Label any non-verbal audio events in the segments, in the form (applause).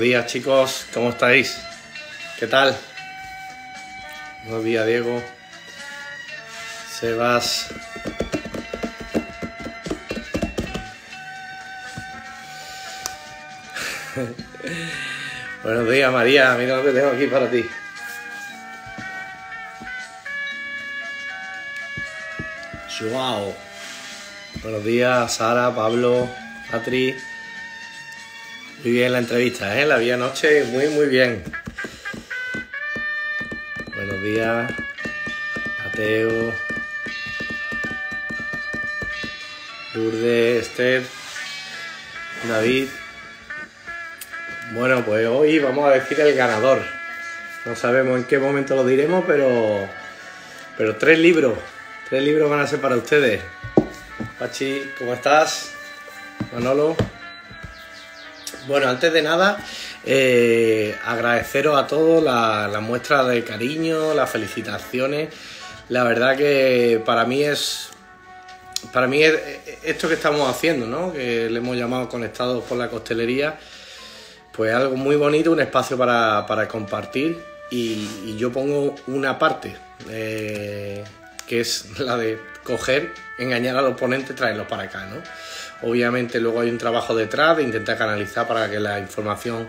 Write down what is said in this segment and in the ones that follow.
Buenos días chicos, ¿cómo estáis? ¿Qué tal? Buenos días Diego. Sebas. (laughs) Buenos días María, mira lo que tengo aquí para ti. Joao. Buenos días Sara, Pablo, Patri. Muy bien la entrevista, ¿eh? La vi anoche muy, muy bien. Buenos días, Mateo, Lourdes, Esther, David. Bueno, pues hoy vamos a decir el ganador. No sabemos en qué momento lo diremos, pero, pero tres libros. Tres libros van a ser para ustedes. Pachi, ¿cómo estás? Manolo. Bueno, antes de nada, eh, agradeceros a todos la, la, muestra de cariño, las felicitaciones. La verdad que para mí es. Para mí es esto que estamos haciendo, ¿no? Que le hemos llamado Conectados por la Costelería. Pues algo muy bonito, un espacio para, compartir. Y, yo pongo una parte, eh, que es la de coger, engañar al oponente, traerlo para acá, ¿no? Obviamente luego hay un trabajo detrás de intentar canalizar para que la información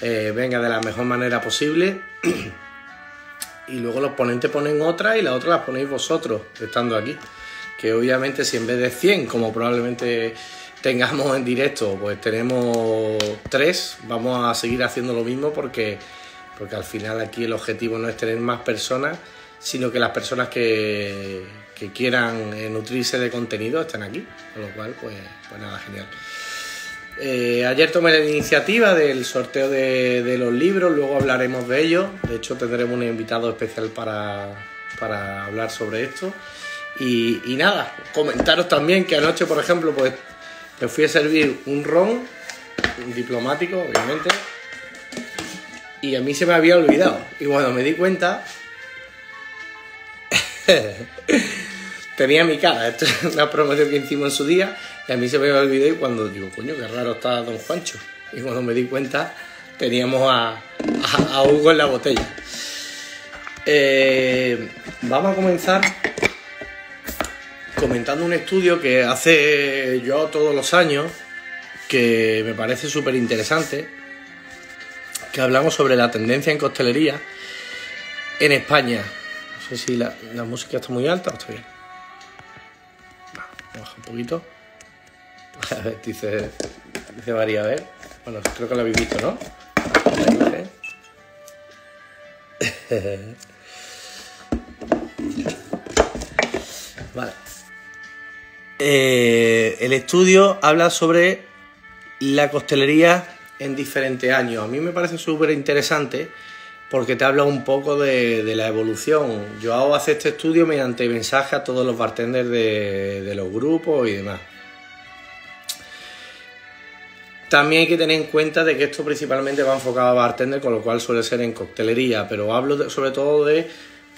eh, venga de la mejor manera posible. (clears throat) y luego los ponentes ponen otra y la otra las ponéis vosotros, estando aquí. Que obviamente si en vez de 100, como probablemente tengamos en directo, pues tenemos 3, vamos a seguir haciendo lo mismo porque, porque al final aquí el objetivo no es tener más personas, sino que las personas que, que quieran eh, nutrirse de contenido están aquí, con lo cual, pues, pues nada, genial. Eh, ayer tomé la iniciativa del sorteo de, los libros, luego hablaremos de ello. De hecho, tendremos un invitado especial para, para hablar sobre esto. Y, y, nada, comentaros también que anoche, por ejemplo, pues me fui a servir un ron, un diplomático, obviamente, y a mí se me había olvidado. Y cuando me di cuenta, (laughs) tenía mi cara. Esto es una promoción que hicimos en su día y a mí se me olvidado y cuando digo, coño, qué raro está Don Juancho. Y cuando me di cuenta, teníamos a, Hugo en la botella. Eh, vamos a comenzar comentando un estudio que hace yo todos los años, que me parece súper interesante, que hablamos sobre la tendencia en costelería en España. No sé si la música está muy alta o está bien. Baja un poquito. (laughs) A ver, dice, dice María, a ver. Bueno, creo que lo habéis visto, ¿no? (laughs) Vale. Eh, el estudio habla sobre la costelería en diferentes años. A mí me parece súper interesante porque te habla un poco de, la evolución. Yo hago hace este estudio mediante mensaje a todos los bartenders de, los grupos y demás. También hay que tener en cuenta de que esto principalmente va enfocado a bartender, con lo cual suele ser en coctelería, pero hablo sobre todo de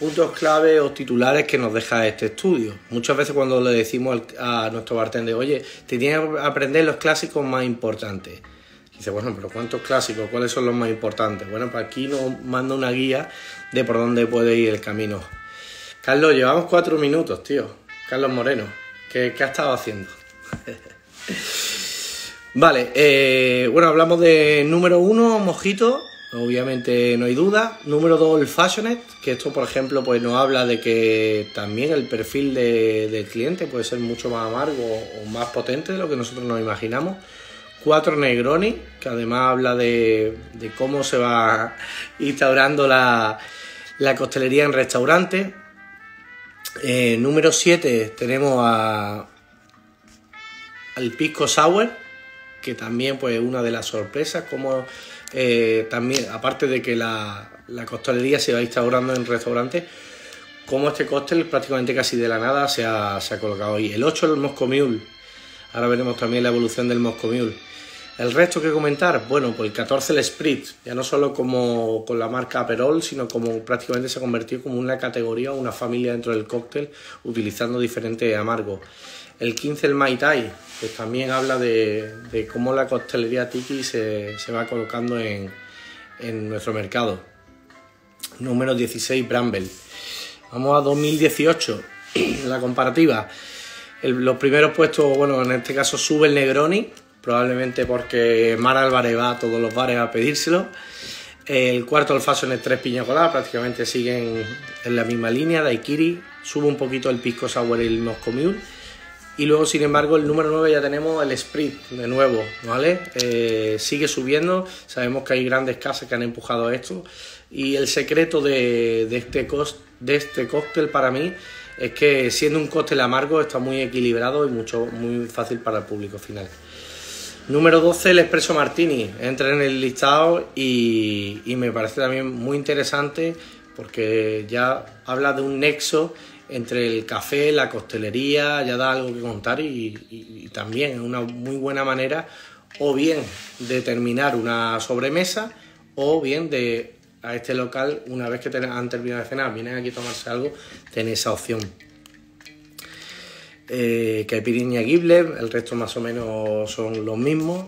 puntos clave o titulares que nos deja este estudio. Muchas veces cuando le decimos a nuestro bartender, oye, te tienes que aprender los clásicos más importantes. Dice, bueno, pero ¿cuántos clásicos? ¿Cuáles son los más importantes? Bueno, pues aquí nos manda una guía de por dónde puede ir el camino. Carlos, llevamos cuatro minutos, tío. Carlos Moreno, ¿qué, qué estado haciendo? (laughs) vale, eh, bueno, hablamos de número uno, mojito. Obviamente no hay duda. Número dos, el Fashionet, que esto, por ejemplo, pues nos habla de que también el perfil de, del cliente puede ser mucho más amargo o más potente de lo que nosotros nos imaginamos. 4 Negroni, que además habla de, cómo se va instaurando la, la costelería en restaurantes. Eh, número 7 tenemos a, al Pisco Sour, que también pues una de las sorpresas, como eh, también, aparte de que la, la, costelería se va instaurando en restaurantes, como este cóctel prácticamente casi de la nada se ha, se ha colocado ahí. El 8 el Moscow Mule, ahora veremos también la evolución del Moscow. El resto que comentar, bueno, pues el 14 el Sprit, ya no solo como con la marca Aperol, sino como prácticamente se ha convertido como una categoría una familia dentro del cóctel, utilizando diferentes amargos. El 15 el Mai Tai, que también habla de, cómo la coctelería tiki se, va colocando en, nuestro mercado. Número 16 Bramble. Vamos a 2018, (clears throat) la comparativa. Los primeros puestos, bueno, en este caso sube el Negroni, probablemente porque Mar Álvarez va a todos los bares a pedírselo. El cuarto Alfaso en el 3 Piña Colada, prácticamente siguen en la misma línea, Daikiri, sube un poquito el Pisco Sour y el Moscow. Y luego, sin embargo, el número 9 ya tenemos el Sprit de nuevo, ¿vale? Eh, sigue subiendo, sabemos que hay grandes casas que han empujado esto. Y el secreto de, este, de este cóctel para mí es que siendo un cóctel amargo está muy equilibrado y mucho, muy fácil para el público final. Número 12, el Espresso Martini. Entra en el listado y, me parece también muy interesante porque ya habla de un nexo entre el café, la costelería, ya da algo que contar y, también es una muy buena manera o bien de terminar una sobremesa o bien de a este local, una vez que han terminado de cenar, vienen aquí a tomarse algo, tenéis esa opción eh, Caipirinha Gibler, el resto más o menos son los mismos.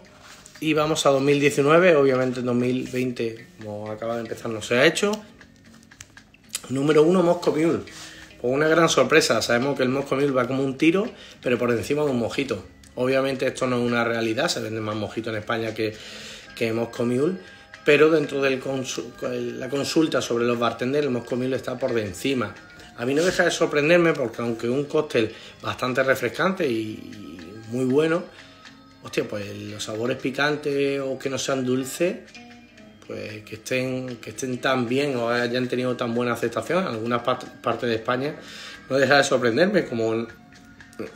Y vamos a 2019, obviamente en 2020, como acaba de empezar, no se ha hecho. Número uno, Moscow Mule. Con una gran sorpresa, sabemos que el Moscow Mule va como un tiro, pero por encima de un mojito. Obviamente esto no es una realidad, se vende más mojito en España que, que Mule, pero dentro de la consulta sobre los bartenders, el Moscow Mule está por encima. A mí no deja de sorprenderme porque aunque un cóctel bastante refrescante y, muy bueno, hostia, pues los sabores picantes o que no sean dulces, pues que estén, que estén tan bien o hayan tenido tan buena aceptación en algunas partes de España, no deja de sorprenderme, como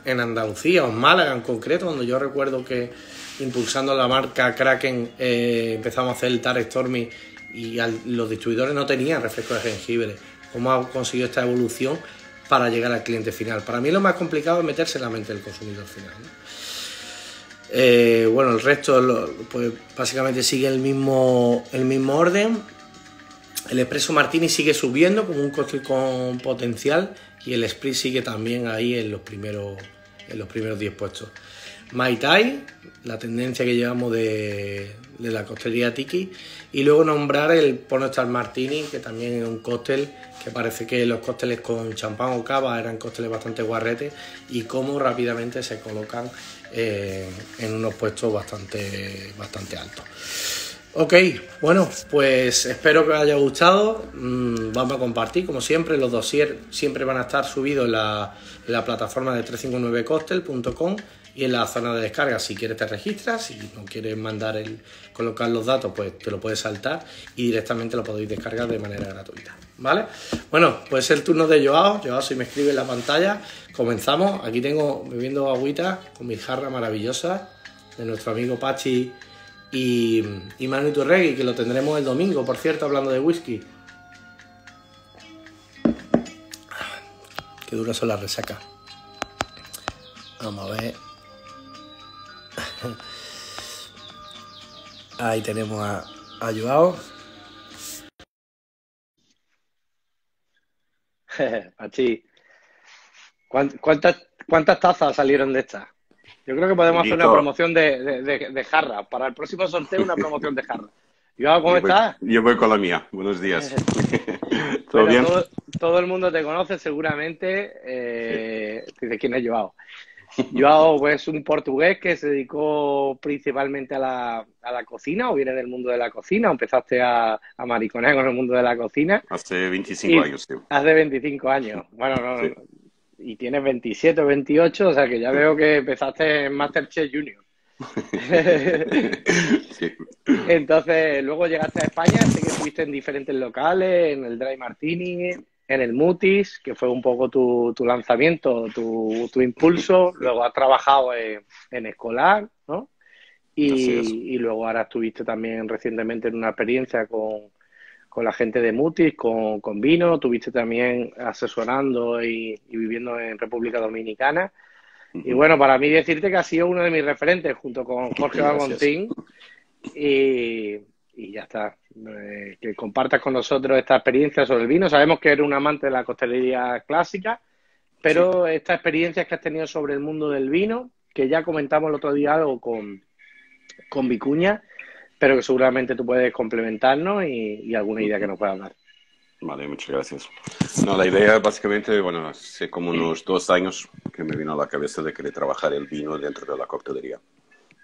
en, Andalucía o en Málaga en concreto, donde yo recuerdo que impulsando la marca Kraken eh, empezamos a hacer el Tar Stormy y los distribuidores no tenían refresco de jengibre cómo ha conseguido esta evolución para llegar al cliente final. Para mí lo más complicado es meterse en la mente del consumidor final. Eh, bueno, el resto pues básicamente sigue el mismo, el mismo orden. El Espresso Martini sigue subiendo como un coste con potencial y el Sprit sigue también ahí en los primeros 10 puestos. Mai Tai, la tendencia que llevamos de, la costelería Tiki, y luego nombrar el Pornostar Martini, que también es un cóctel que parece que los cócteles con champán o cava eran cócteles bastante guarretes y cómo rápidamente se colocan eh, en unos puestos bastante, bastante altos. Ok, bueno, pues espero que os haya gustado. Mm, vamos a compartir, como siempre, los dossiers siempre van a estar subidos en la, la plataforma de 359cocktail.com y en la zona de descarga si quieres te registras, si no quieres mandar el colocar los datos pues te lo puedes saltar y directamente lo podéis descargar de manera gratuita, ¿vale? Bueno, pues el turno de Joao, Joao si me escribe en la pantalla, comenzamos, aquí tengo bebiendo agüita con mi jarra maravillosa de nuestro amigo Pachi y, y Manu Turregui, que lo tendremos el domingo, por cierto, hablando de whisky. Qué duras son las resacas. Vamos a ver. (laughs) Ahí tenemos a, a Joao. (laughs) ¿cuántas, ¿cuántas tazas salieron de estas? Yo creo que podemos hacer una promoción de, de, jarra. Para el próximo sorteo, una promoción de jarra. (laughs) Joao, ¿cómo estás? yo voy con la mía. Buenos días. ¿Todo bien? Todo, el mundo te conoce seguramente. Eh, ¿De quién es Joao? Joao pues, es un portugués que se dedicó principalmente a la, a la cocina o viene del mundo de la cocina o empezaste a, a mariconear con el mundo de la cocina. Hace 25 años, sí. Hace 25 años. Bueno, no, y tienes 27 o 28, o sea que ya veo que empezaste en Masterchef Junior. (laughs) sí. Entonces, luego llegaste a España, sé que estuviste en diferentes locales, en el Dry Martini, en el Mutis, que fue un poco tu, tu lanzamiento, tu, tu, impulso. Luego has trabajado en, escolar, ¿no? Y, y, luego ahora estuviste también recientemente en una experiencia con, con la gente de Mutis, con, con Vino. Tuviste también asesorando y, y, viviendo en República Dominicana. Y bueno, para mí decirte que ha sido uno de mis referentes junto con Jorge Balmontín. Y, y ya está. Eh, que compartas con nosotros esta experiencia sobre el vino. Sabemos que eres un amante de la costelería clásica, pero estas experiencias que has tenido sobre el mundo del vino, que ya comentamos el otro día algo con, con Vicuña, pero que seguramente tú puedes complementarnos y, alguna idea que nos puedas dar. Vale, muchas gracias. No, la idea básicamente, bueno, hace como unos dos años que me vino a la cabeza de querer trabajar el vino dentro de la coctelería.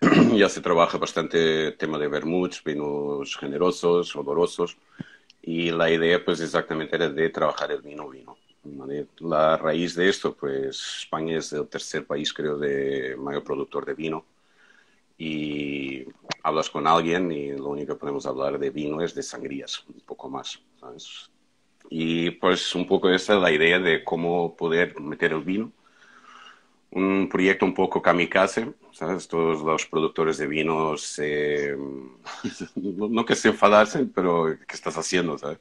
(clears throat) ya se trabaja bastante tema de vermuts, vinos generosos, olorosos, y la idea pues exactamente era de trabajar el vino vino. La raíz de esto, pues España es el tercer país creo de mayor productor de vino y hablas con alguien y lo único que podemos hablar de vino es de sangrías, un poco más. Y pues un poco esa es la idea de cómo poder meter el vino. Un proyecto un poco kamikaze, ¿sabes? Todos los productores de vinos, no que se enfadasen, pero ¿qué estás haciendo? ¿sabes?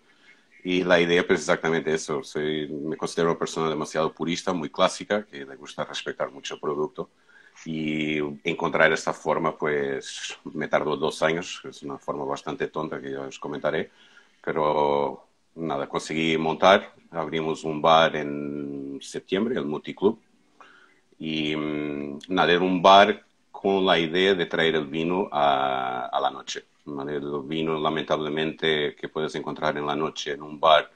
Y la idea pues exactamente eso. Soy, me considero una persona demasiado purista, muy clásica, que le gusta respetar mucho el producto y encontrar esta forma, pues me tardó dos años, es una forma bastante tonta que ya os comentaré, pero nada, conseguí montar, abrimos un bar en septiembre, el Multiclub, y mm, nada, era un bar con la idea de traer el vino a, a la noche. El vino, lamentablemente, que puedes encontrar en la noche en un bar,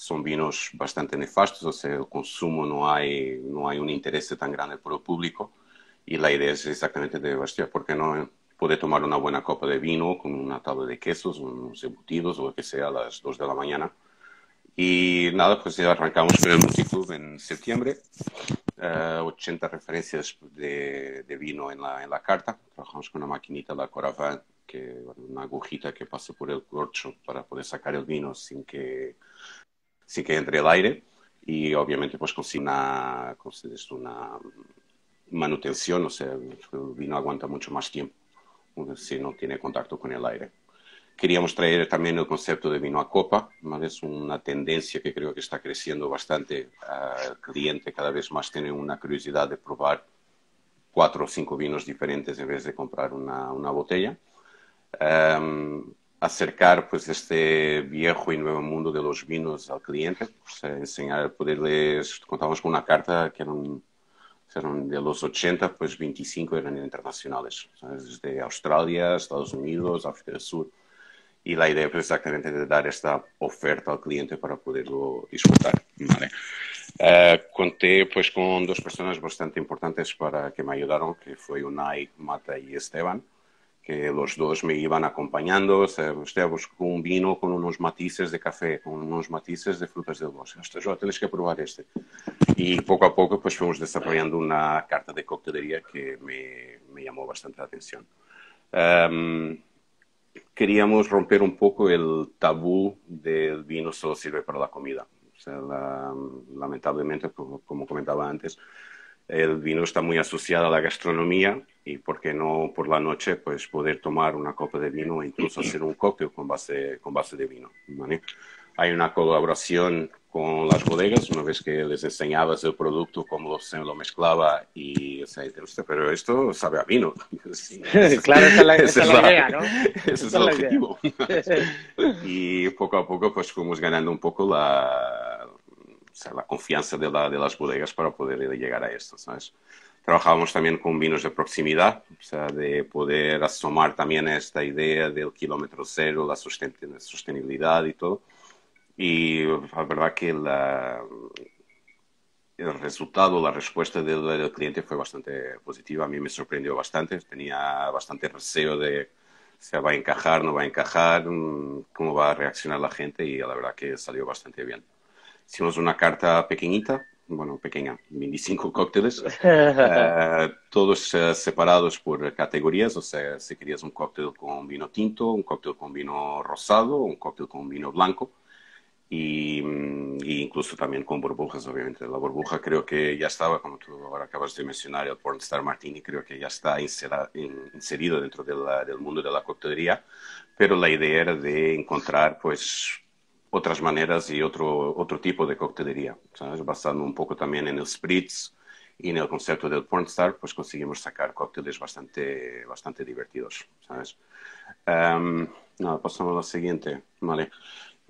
son vinos bastante nefastos, o sea, el consumo no hay, no hay un interés tan grande por el público y la idea es exactamente de, hostia, ¿por qué no poder tomar una buena copa de vino con una tabla de quesos, unos embutidos o lo que sea a las 2 de la mañana? Y nada, pues ya arrancamos con el Multiclub en septiembre. 80 eh, referencias de, de, vino en la, en la carta. Trabajamos con una maquinita, la Coravant, que, una agujita que pasa por el corcho para poder sacar el vino sin que, sin que entre el aire. Y obviamente pues con una, una manutención, o sea, el vino aguanta mucho más tiempo si no tiene contacto con el aire. Queríamos traer también el concepto de vino a copa, es una tendencia que creo que está creciendo bastante. el cliente cada vez más tiene una curiosidad de probar cuatro o cinco vinos diferentes en vez de comprar una, una botella. Em, acercar pues este viejo y nuevo mundo de los vinos al cliente, pues, enseñar, poderles, contamos con una carta que era un de los 80, pues 25 eran internacionales, desde Australia, Estados Unidos, África del Sur. Y la idea pues exactamente de dar esta oferta al cliente para poderlo disfrutar. ¿vale? Eh, conté pues con dos personas bastante importantes para que me ayudaron, que fue Unai, Mata y Esteban que los dos me iban acompañando. O sea, usted buscó un vino con unos matices de café, con unos matices de frutas del bosque. Usted, yo tienes que probar este. Y poco a poco pues fuimos desarrollando una carta de coctelería que me, me llamó bastante la atención. Em, queríamos romper un poco el tabú del vino solo sirve para la comida. O sea, lamentablemente, como, comentaba antes, el vino está muy asociado a la gastronomía y por qué no por la noche pues poder tomar una copa de vino o incluso hacer un cóctel con base, con base de vino. Hay una colaboración con las bodegas, una vez que les enseñabas el producto, cómo se lo mezclaba y o pero esto sabe a vino. (laughs) (laughs) claro, esa es la, esa es la idea, ¿no? (laughs) Ese es el objetivo. y poco a poco pues fuimos ganando un poco la, la confianza de, la, de las bodegas para poder llegar a esto, ¿sabes? Trabajamos también con vinos de proximidad, o sea, de poder asomar también esta idea del kilómetro cero, la sostenibilidad y todo. Y la verdad que la, el resultado, la respuesta del, del, cliente fue bastante positiva. A mí me sorprendió bastante. Tenía bastante deseo de se va a encajar, no va a encajar, mm, cómo va a reaccionar la gente y la verdad que salió bastante bien. Hicimos una carta pequeñita, bueno, pequeña, 25 cócteles, uh, (laughs) todos uh, separados por categorías, o sea, si querías un cóctel con vino tinto, un cóctel con vino rosado, un cóctel con vino blanco, y, mm, y, incluso también con burbujas, obviamente. La burbuja creo que ya estaba, como tú ahora acabas de mencionar, el Pornstar Martini, creo que ya está inserido dentro de la, del mundo de la coctelería, pero la idea era de encontrar, pues, otras maneras y otro, otro tipo de coctelería, ¿sabes? basando un poco también en el spritz y en el concepto del pornstar pues conseguimos sacar cócteles bastante, bastante divertidos, ¿sabes? Um, nada, pasamos a lo siguiente, ¿vale?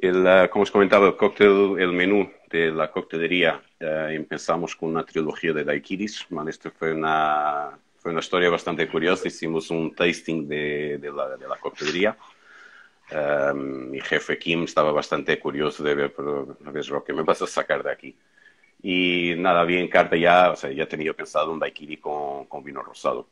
El, uh, como os comentaba, el cóctel, el menú de la coctelería, uh, empezamos con una trilogía de daiquiris. Esto fue una, fue una historia bastante curiosa, hicimos un tasting de, de, la, de la coctelería. Um, mi jefe Kim estaba bastante curioso de ver, pero a ver, lo que me vas a sacar de aquí. Y nada, bien carta ya, o sea, ya tenía pensado un daiquiri con, con vino rosado.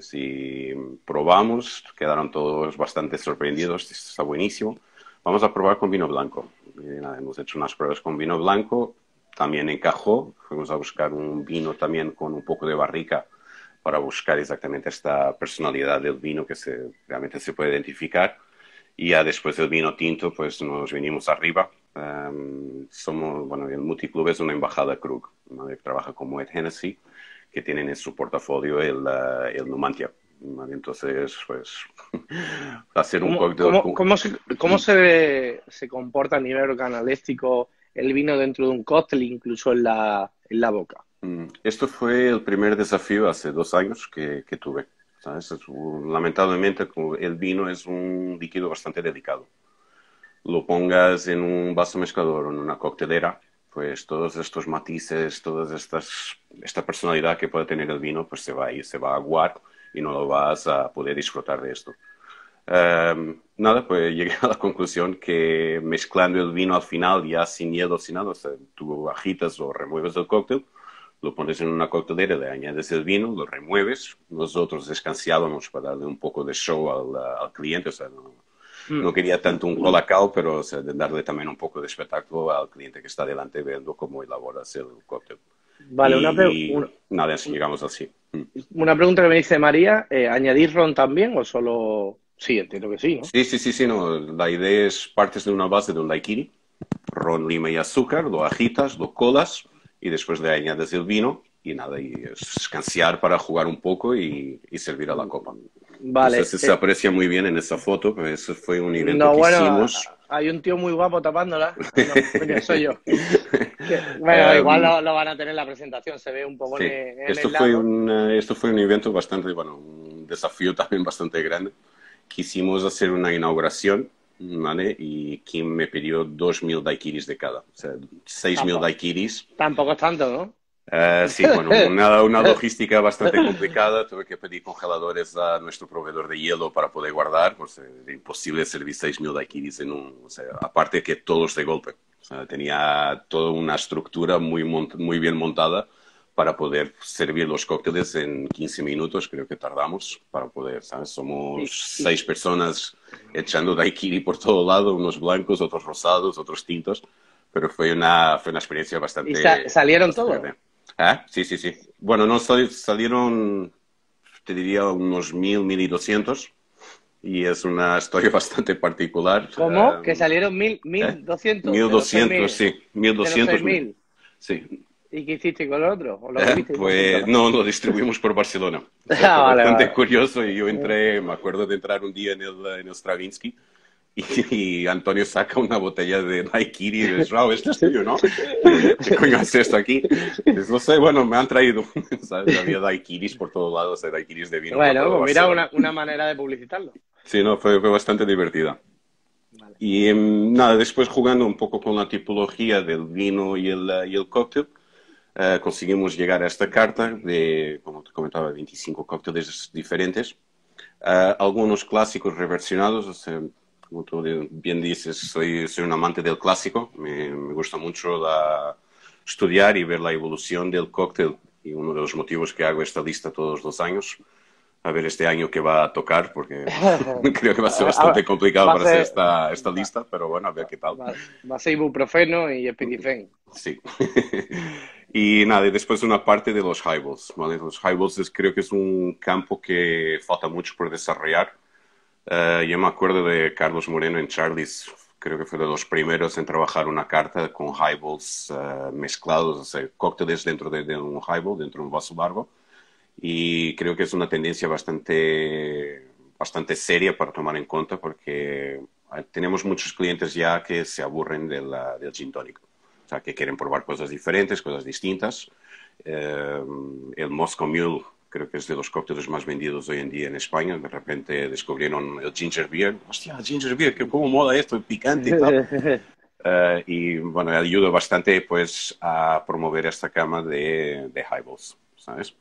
Si probamos, quedaron todos bastante sorprendidos, está buenísimo. Vamos a probar con vino blanco. Nada, hemos hecho unas pruebas con vino blanco, también encajó. Fuimos a buscar un vino también con un poco de barrica para buscar exactamente esta personalidad del vino que se, realmente se puede identificar. Y ya después del vino tinto, pues nos vinimos arriba. Um, somos, bueno, el Multiclub es una embajada Krug, ¿no? que trabaja con Moet Hennessy, que tienen en su portafolio el, uh, el Numantia. ¿Vale? Entonces, pues, (laughs) hacer un ¿Cómo, cóctel... ¿cómo, cómo, se, cómo se, se, comporta a nivel organoléctico el vino dentro de un cóctel, incluso en la, en la boca? Mm, esto fue el primer desafío hace dos años que, que tuve. ¿sabes? Lamentablemente, el vino es un líquido bastante delicado. Lo pongas en un vaso mezclador o en una coctelera, pues todos estos matices, toda esta personalidad que puede tener el vino, pues se va a ir, se va a aguar y no lo vas a poder disfrutar de esto. Um, nada, pues (laughs) llegué a la conclusión que mezclando el vino al final, ya sin hielo, sin nada, o sea, tú agitas o remueves el cóctel, lo pones en una coctelera, le añades el vino, lo remueves. Nosotros descansábamos para darle un poco de show al, al cliente, o sea, no, mm. no, quería tanto un colacao, pero o sea, de darle también un poco de espectáculo al cliente que está delante viendo cómo elaboras el cóctel. Vale, y, una pregunta. Nada, así llegamos así. Una pregunta que me dice María, eh, ¿añadir ron también o solo...? Sí, entiendo que sí. Sí, sí, sí, sí, no. La idea es partes de una base de un daiquiri, ron, lima y azúcar, lo agitas, lo colas y después le añades el vino y nada, y escanciar para jugar un poco y, y servir a la copa. Vale. Entonces, eh, se aprecia muy bien en esa foto, eso fue un evento no, que bueno, hicimos. Hay un tío muy guapo tapándola. (laughs) No, coño, soy yo. (laughs) Bueno, Um, igual lo, lo, van a tener en la presentación, se ve un poco Sí, en, en esto el fue, un, esto fue un evento bastante, bueno, un desafío (laughs) también bastante grande. Quisimos hacer una inauguración, ¿vale? Y Kim me pidió 2.000 daiquiris de cada, o sea, 6.000 Tampoco. daiquiris. Tampoco es tanto, ¿no? Eh, sí, bueno, una, una (laughs) logística bastante complicada. Tuve que pedir congeladores a nuestro proveedor de hielo para poder guardar, pues era imposible servir 6.000 daiquiris en un, o sea, aparte que todos de golpe. O sea, tenía toda una estructura muy, muy bien montada para poder servir los cócteles en 15 minutos, creo que tardamos para poder, ¿sabes? Somos seis personas echando daiquiri por todo lado, unos blancos, otros rosados, otros tintos, pero fue una, fue una experiencia bastante... ¿Y sa- salieron todos? ¿Ah? Sí, sí, sí. Bueno, no sali- salieron, te diría, unos 1.000, 1.200 y es una historia (laughs) bastante particular. ¿Cómo? Eh, que salieron mil, mil doscientos. 1.200, sí, De los 1.200. 6.000. Sí, ¿Y qué hiciste con el otro? ¿O lo Eh? Pues no, lo distribuimos por Barcelona. (laughs) Ah, vale, bastante vale. curioso y yo entré, me acuerdo de entrar un día en el, en el Stravinsky y, (laughs) y Antonio saca una botella de daiquiri y dices, wow, esto es tuyo, ¿no? (laughs) ¿Qué coño es esto aquí? Dices, no sé, bueno, me han traído. (laughs) ¿Sabes? Había daiquiris por todos lados, daiquiris de vino. Bueno, pues mira, una, una manera de publicitarlo. Sí, no, fue, fue bastante divertida. Vale. Y em, nada, después jugando un poco con la tipología del vino y el, eh, y el cóctel, eh, conseguimos llegar a esta carta de, como te comentaba, 25 cócteles diferentes. Eh, algunos clásicos reversionados, o sea, como tú bien dices, soy, soy un amante del clásico. Me, me gusta mucho la- estudiar y ver la evolución del cóctel. Y uno de los motivos que hago esta lista todos los años, a ver este año que va a tocar, porque (laughs) (laughs) creo que va a ser bastante complicado Va a para hacer ser- esta, esta lista, pero bueno, a ver qué tal. Va, va a ser ibuprofeno y espirifen. Sí. (laughs) y nada, y después una parte de los highballs, ¿vale? Los highballs es- creo que es un campo que falta mucho por desarrollar. Eh, yo me acuerdo de Carlos Moreno en Charlie's, creo que fue de los primeros en trabajar una carta con highballs eh, mezclados, o sea, cócteles dentro de, de un highball, dentro de un vaso largo. Y creo que es una tendencia bastante, bastante seria para tomar en cuenta porque eh, tenemos muchos clientes ya que se aburren de la- del gin tonic. O sea, que quieren probar cosas diferentes, cosas distintas. Eh, el Moscow Mule creo que es de los cócteles más vendidos hoy en día en España. De repente descubrieron el ginger beer. Hostia, ginger beer, que cómo mola esto, picante y tal. (laughs) Eh, y bueno, ayuda bastante pues a promover esta cama de, de highballs, ¿sabes?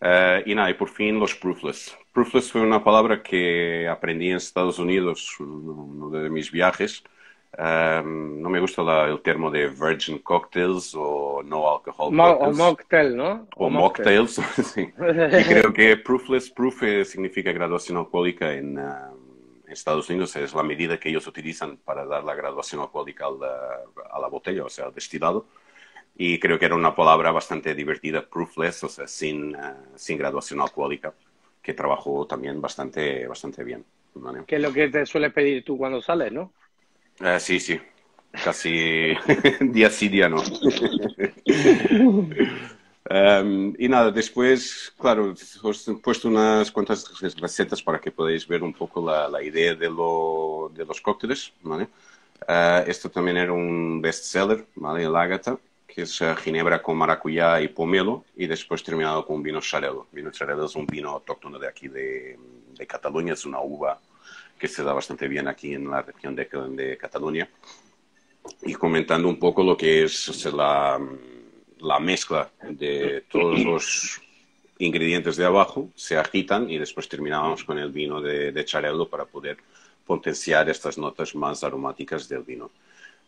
Eh, y nada, y por fin los proofless. Proofless fue una palabra que aprendí en Estados Unidos, uno de mis viajes. Um, no me gusta la, el termo de virgin cocktails o no alcohol Mo cocktails. O mocktail, ¿no? O, o mocktails, (laughs) sí. y creo que proofless, proof significa graduación alcohólica en, uh, en, Estados Unidos, es la medida que ellos utilizan para dar la graduación alcohólica a la, a la botella, o sea, al destilado. Y creo que era una palabra bastante divertida, proofless, o sea, sin, uh, sin graduación alcohólica, que trabajó también bastante, bastante bien. ¿vale? Que es lo que te sueles pedir tú cuando sales, ¿no? Uh, sí, sí. Casi (laughs) día sí, día no. um, (laughs) y nada, después, claro, os he puesto unas cuantas recetas para que podáis ver un poco la, la idea de, lo, de, los cócteles, ¿vale? Uh, esto también era un bestseller, ¿vale? El Ágata, que es uh, ginebra con maracuyá y pomelo, y después terminado con vino Xarel·lo. Vino Xarel·lo es un vino autóctono de aquí de, de Cataluña, es una uva que se da bastante bien aquí en la región de, de Cataluña. Y comentando un poco lo que es la, la, mezcla de todos los ingredientes de abajo, se agitan y después terminamos con el vino de, de Xarel·lo para poder potenciar estas notas más aromáticas del vino.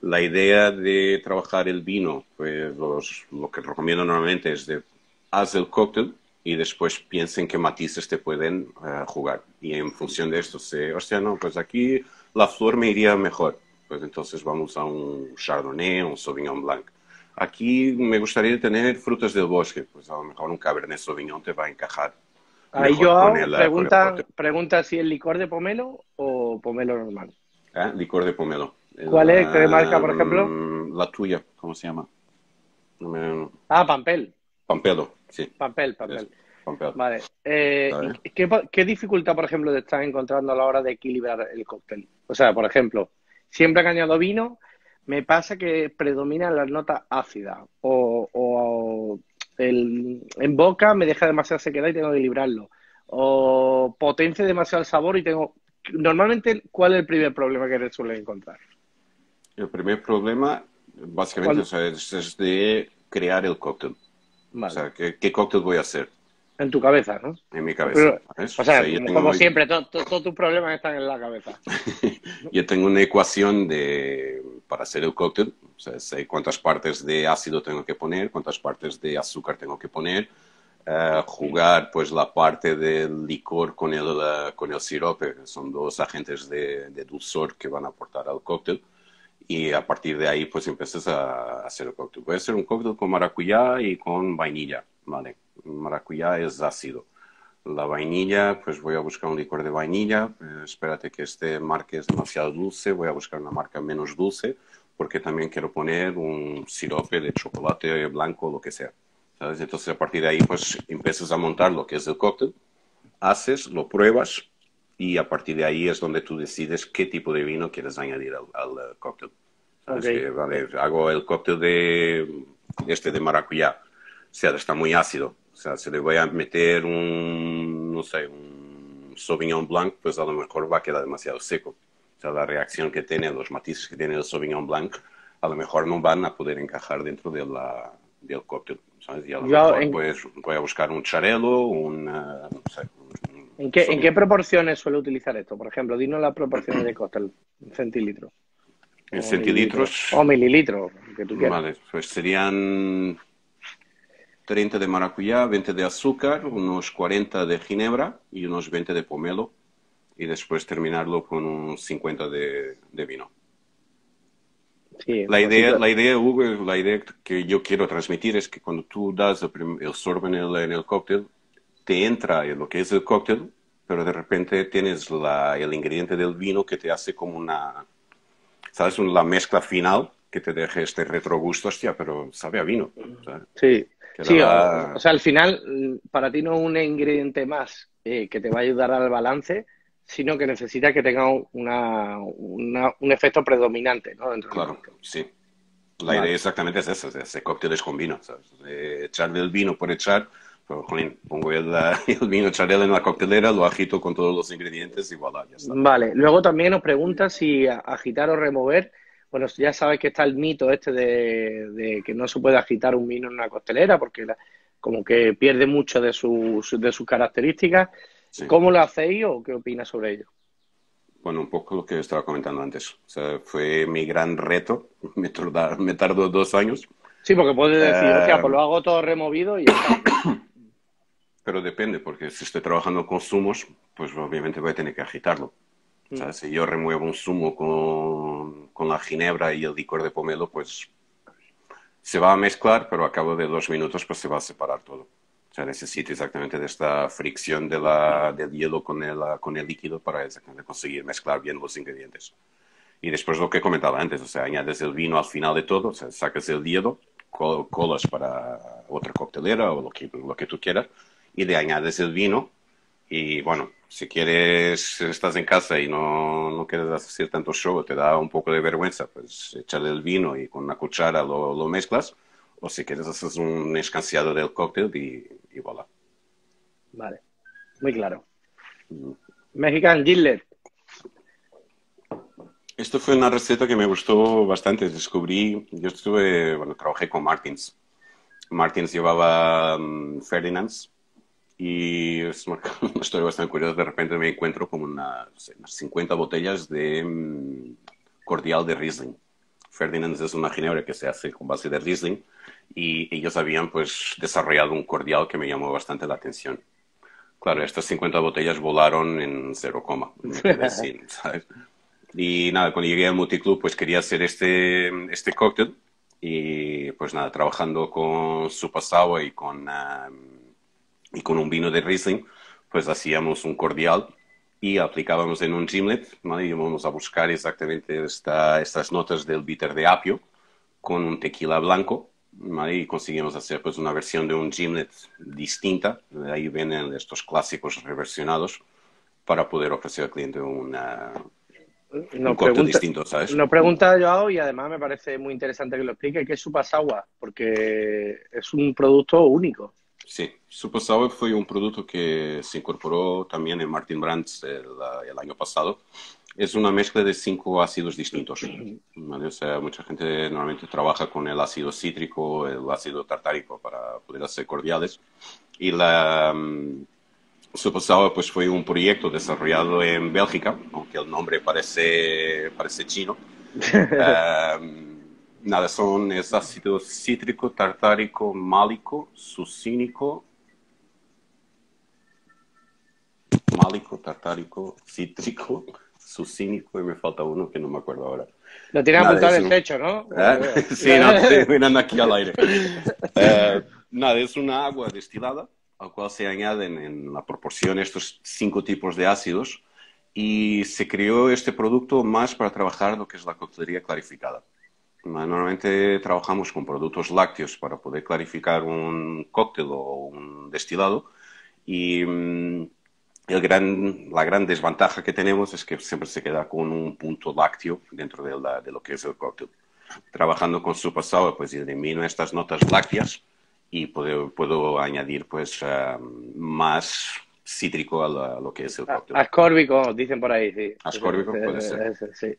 La idea de trabajar el vino, pues los, lo que recomiendo normalmente es de haz el cóctel y después piensen qué matices te pueden uh, jugar. Y en función de esto, se, hostia, no, pues aquí la flor me iría mejor. Pues entonces vamos a un Chardonnay, un Sauvignon Blanc. Aquí me gustaría tener frutas del bosque, pues a lo mejor un Cabernet Sauvignon te va a encajar. Ahí yo el, pregunta, pregunta si es licor de pomelo o pomelo normal. ¿Eh? Licor de pomelo. ¿Cuál es? ¿Qué marca, por ejemplo? La tuya, ¿cómo se llama? Ah, Pampel. Pampelo, sí. Papel, papel. Vale. Eh, ¿qué, ¿qué, dificultad, por ejemplo, te estás encontrando a la hora de equilibrar el cóctel? O sea, por ejemplo, siempre que añado vino, me pasa que predominan las notas ácidas o, o el, en boca me deja demasiada sequedad y tengo que equilibrarlo. O potencia demasiado el sabor y tengo... Normalmente, ¿cuál es el primer problema que te suele encontrar? El primer problema, básicamente, o sea, es, es de crear el cóctel. Vale. O sea, ¿qué, ¿qué, cóctel voy a hacer? En tu cabeza, ¿no? En mi cabeza. Pero, o sea, o sea como, tengo... siempre, todos todo, todo tus problemas están en la cabeza. (laughs) yo tengo una ecuación de, para hacer el cóctel. O sea, sé cuántas partes de ácido tengo que poner, cuántas partes de azúcar tengo que poner. Uh, jugar pues la parte del licor con el, uh, con el sirope, son dos agentes de, de dulzor que van a aportar al cóctel y a partir de ahí pues empiezas a hacer el cóctel. A hacer un cóctel con maracuyá y con vainilla, ¿vale? Maracuyá es ácido. La vainilla, pues voy a buscar un licor de vainilla, eh, espérate que este marque es demasiado dulce, voy a buscar una marca menos dulce, porque también quiero poner un sirope de chocolate blanco, lo que sea. ¿sabes? Entonces a partir de ahí pues empiezas a montar lo que es el cóctel, haces, lo pruebas, y a partir de ahí es donde tú decides qué tipo de vino quieres añadir al, al uh, cóctel. Okay. Que, vale, hago el cóctel de este de maracuyá, o sea, está muy ácido, o sea, si le voy a meter un, no sé, un Sauvignon Blanc, pues a lo mejor va a quedar demasiado seco. O sea, la reacción que tiene, los matices que tiene el Sauvignon Blanc, a lo mejor no van a poder encajar dentro de la, del cóctel. ¿sabes? Y a lo Yo, mejor en... pues, voy a buscar un charelo, un, uh, no sé, un ¿En qué, ¿En qué, proporciones suele utilizar esto? Por ejemplo, dinos las proporciones de cóctel en centilitros. En centilitros. O mililitros, que tú quieras. Vale, pues serían 30 de maracuyá, 20 de azúcar, unos 40 de ginebra y unos 20 de pomelo. Y después terminarlo con unos 50 de, de vino. Sí, la, idea, la idea, Hugo, la idea que yo quiero transmitir es que cuando tú das el, el sorbo en el, en el cóctel, te entra en lo que es el cóctel, pero de repente tienes la, el ingrediente del vino que te hace como una, ¿sabes? La mezcla final que te deje este retrogusto, hostia, pero sabe a vino. ¿sabes? Sí, sí la... o, o, sea, al final, para ti no es un ingrediente más eh, que te va a ayudar al balance, sino que necesita que tenga una, una, un efecto predominante, ¿no? Dentro claro, sí. La idea exactamente es esa, ese cócteles con vino, ¿sabes? echarle el vino por echar, pero, pongo el, (laughs) el, vino, echarle en la coctelera, lo agito con todos los ingredientes y voilà, ya está. Vale, luego también nos pregunta si agitar o remover, bueno, ya sabes que está el mito este de, que no se puede agitar un vino en una coctelera porque como que pierde mucho de sus, de sus características. ¿Cómo lo hacéis o qué opinas sobre ello? Bueno, un poco lo que estaba comentando antes. O sea, fue mi gran reto. (laughs) Me, tardó, me tardó dos años. Sí, porque puedes decir, o sea, pues lo hago todo removido y ya está. (coughs) Pero depende, porque si estoy trabajando con zumos, pues obviamente voy a tener que agitarlo. O sea, mm. si yo remuevo un zumo con, con la ginebra y el licor de pomelo, pues se va a mezclar, pero a cabo de dos minutos pues se va a separar todo. O sea, necesita exactamente de esta fricción de la, del hielo con el, con el líquido para conseguir mezclar bien los ingredientes. Y después lo que comentaba antes, o sea, añades el vino al final de todo, o sea, sacas el hielo, colas para otra coctelera o lo que, lo que tú quieras, y le añades el vino. Y bueno, si quieres, estás en casa y no, no quieres hacer tanto show, te da un poco de vergüenza, pues echarle el vino y con una cuchara lo, lo mezclas o si quieres haces un escanciado del cóctel y, y voilà. Vale, muy claro. Mm. Mexican Gillet. Esto fue una receta que me gustó bastante. Descubrí, yo estuve, bueno, trabajé con Martins. Martins llevaba um, Ferdinand's y es (laughs) una, historia bastante curiosa. De repente me encuentro como unas 50 botellas de mm, cordial de Riesling. Ferdinand's es una ginebra que se hace con base de Riesling y ellos habían pues desarrollado un cordial que me llamó bastante la atención. Claro, estas 50 botellas volaron en cero coma. (laughs) Y nada, cuando llegué al multiclub pues quería hacer este, este cóctel y pues nada, trabajando con su pasado y con, y con un vino de Riesling, pues hacíamos un cordial y aplicábamos en un gimlet, ¿vale? Y íbamos a buscar exactamente esta, estas notas del bitter de apio con un tequila blanco y conseguimos hacer pues una versión de un gimlet distinta. De ahí vienen estos clásicos reversionados para poder ofrecer al cliente una, un cóctel distinto, ¿sabes? Lo pregunta Joao y además me parece muy interesante que lo explique, ¿qué es Super Sour? Porque es un producto único. Sí, Super Sour fue un producto que se incorporó también en Martin Brands el año pasado es una mezcla de cinco ácidos distintos. O sea, mucha gente normalmente trabaja con el ácido cítrico, el ácido tartárico para poder hacer cordiales. Y la um, Sour pues, fue un proyecto desarrollado en Bélgica, aunque el nombre parece, parece chino. nada, (laughs) son es ácido cítrico, tartárico, málico, sucínico, málico, tartárico, cítrico cínico y me falta uno que no me acuerdo ahora. Lo tiene apuntado en el techo, ¿no? ¿Eh? (laughs) sí, no, (laughs) estoy mirando aquí al aire. Eh, nada, es una agua destilada al cual se añaden en la proporción estos cinco tipos de ácidos y se creó este producto más para trabajar lo que es la coctelería clarificada. Normalmente trabajamos con productos lácteos para poder clarificar un cóctel o un destilado y mm, el gran, la gran desventaja que tenemos es que siempre se queda con un punto lácteo dentro de, la, de lo que es el cóctel. Trabajando con Super Sour, pues elimino estas notas lácteas y puedo, puedo añadir pues um, más cítrico a, lo que es el cóctel. Ascórbico, dicen por ahí, sí. Ascórbico puede ser. (laughs) sí.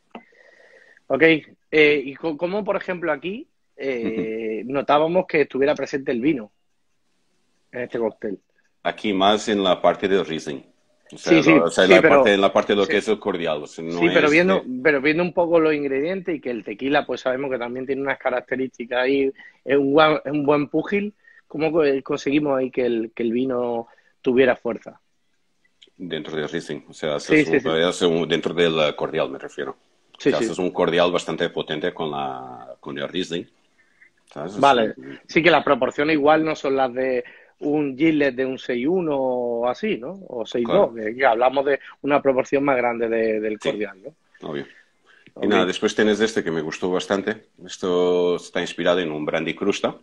Ok, eh, y como por ejemplo aquí eh, notábamos que estuviera presente el vino en este cóctel. Aquí más en la parte del Riesling sí, sí, o sea, la, parte, la parte de lo que es el cordial. sí, pero, viendo, pero viendo un poco los ingredientes y que el tequila, pues sabemos que también tiene unas características ahí, es un, buen, un buen púgil, ¿cómo conseguimos ahí que el, que el vino tuviera fuerza? Dentro del Riesling, o sea, dentro del cordial me refiero. Sí, o sea, haces un cordial bastante potente con, la, con el Riesling. Vale, sí que las proporciones igual no son las de un Gillet de un 6-1 o así, ¿no? O 6-2, que, hablamos de una proporción más grande del cordial, ¿no? Obvio. Y nada, después tienes este que me gustó bastante. Esto está inspirado en un brandy crusta.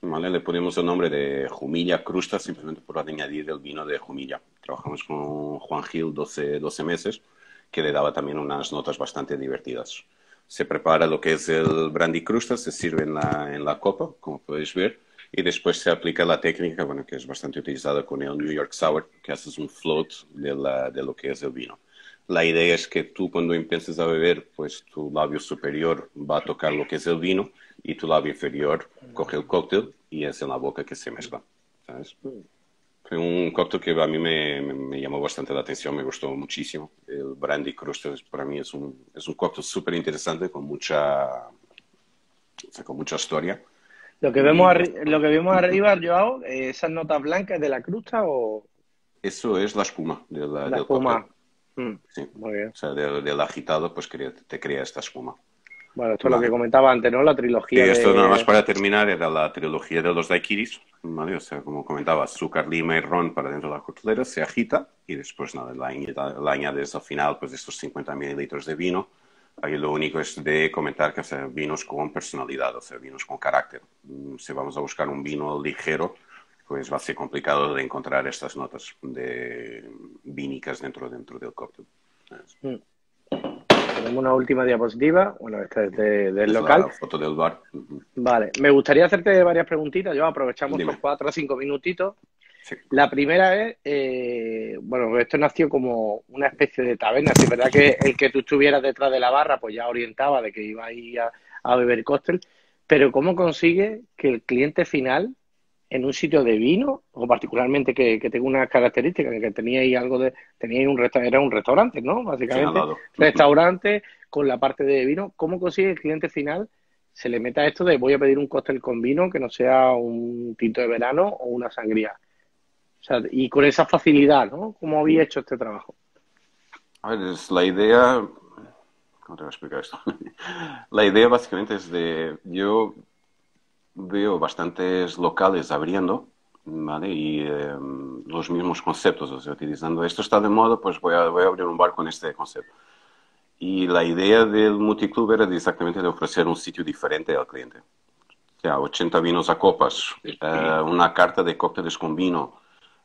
¿vale? Le ponemos el nombre de Jumilla Crusta simplemente por añadir el vino de Jumilla. Trabajamos con Juan Gil 12, 12 meses, que le daba también unas notas bastante divertidas. Se prepara lo que es el brandy crusta, se sirve en la, en la copa, como podéis ver, y después se aplica la técnica, bueno, que es bastante utilizada con el New York Sour, que haces un float de, la, de lo que es el vino. La idea es que tú cuando empieces a beber, pues tu labio superior va a tocar lo que es el vino y tu labio inferior coge el cóctel y es en la boca que se mezcla. ¿sabes? Fue un cóctel que a mí me, me, llamó bastante la atención, me gustó muchísimo. El Brandy Cruster para mí es un, es un cóctel súper interesante con mucha, con mucha historia. Lo que, vemos lo que vemos arriba, Joao, ¿esas notas blancas de la crusta o...? Eso es la espuma de la, la espuma. Mm, sí. Muy bien. O sea, del, agitado, pues te crea esta espuma. Bueno, esto es lo que comentaba antes, ¿no? La trilogía. Y esto nada más para terminar era la trilogía de los daiquiris, ¿vale? O sea, como comentaba, azúcar, lima y ron para dentro de la coctelera, se agita y después nada, la, la añades al final, pues estos 50 mililitros de vino. Ahí lo único es de comentar que o vinos con personalidad, o sea, vinos con carácter. Mm, si vamos a buscar un vino ligero, pues va a ser complicado de encontrar estas notas de vínicas dentro, dentro del cóctel. Mm. Tenemos una última diapositiva. Bueno, esta es del local. La foto del bar. Vale. Me gustaría hacerte varias preguntitas. Yo aprovechamos los cuatro o cinco minutitos. La primera es, eh, bueno, esto nació como una especie de taberna. Si es verdad que el que tú estuvieras detrás de la barra, pues ya orientaba de que iba a ir a, a beber cóctel. Pero ¿cómo consigue que el cliente final en un sitio de vino, o particularmente que, que tenga unas características, que teníais algo de, teníais un era un restaurante, ¿no? Básicamente, restaurante con la parte de vino, ¿cómo consigue el cliente final se le meta esto de voy a pedir un cóctel con vino que no sea un tinto de verano o una sangría? O sea, y con esa facilidad, ¿no? ¿Cómo había hecho este trabajo? A ver, es la idea, ¿cómo te voy a explicar esto? (laughs) la idea básicamente es de, yo veo bastantes locales abriendo, ¿vale? Y em, los mismos conceptos, o sea, utilizando esto está de moda, pues voy a, voy a abrir un bar con este concepto. Y la idea del multiclub era exactamente de ofrecer un sitio diferente al cliente. Ya, 80 vinos a copas, eh, una carta de cócteles con vino,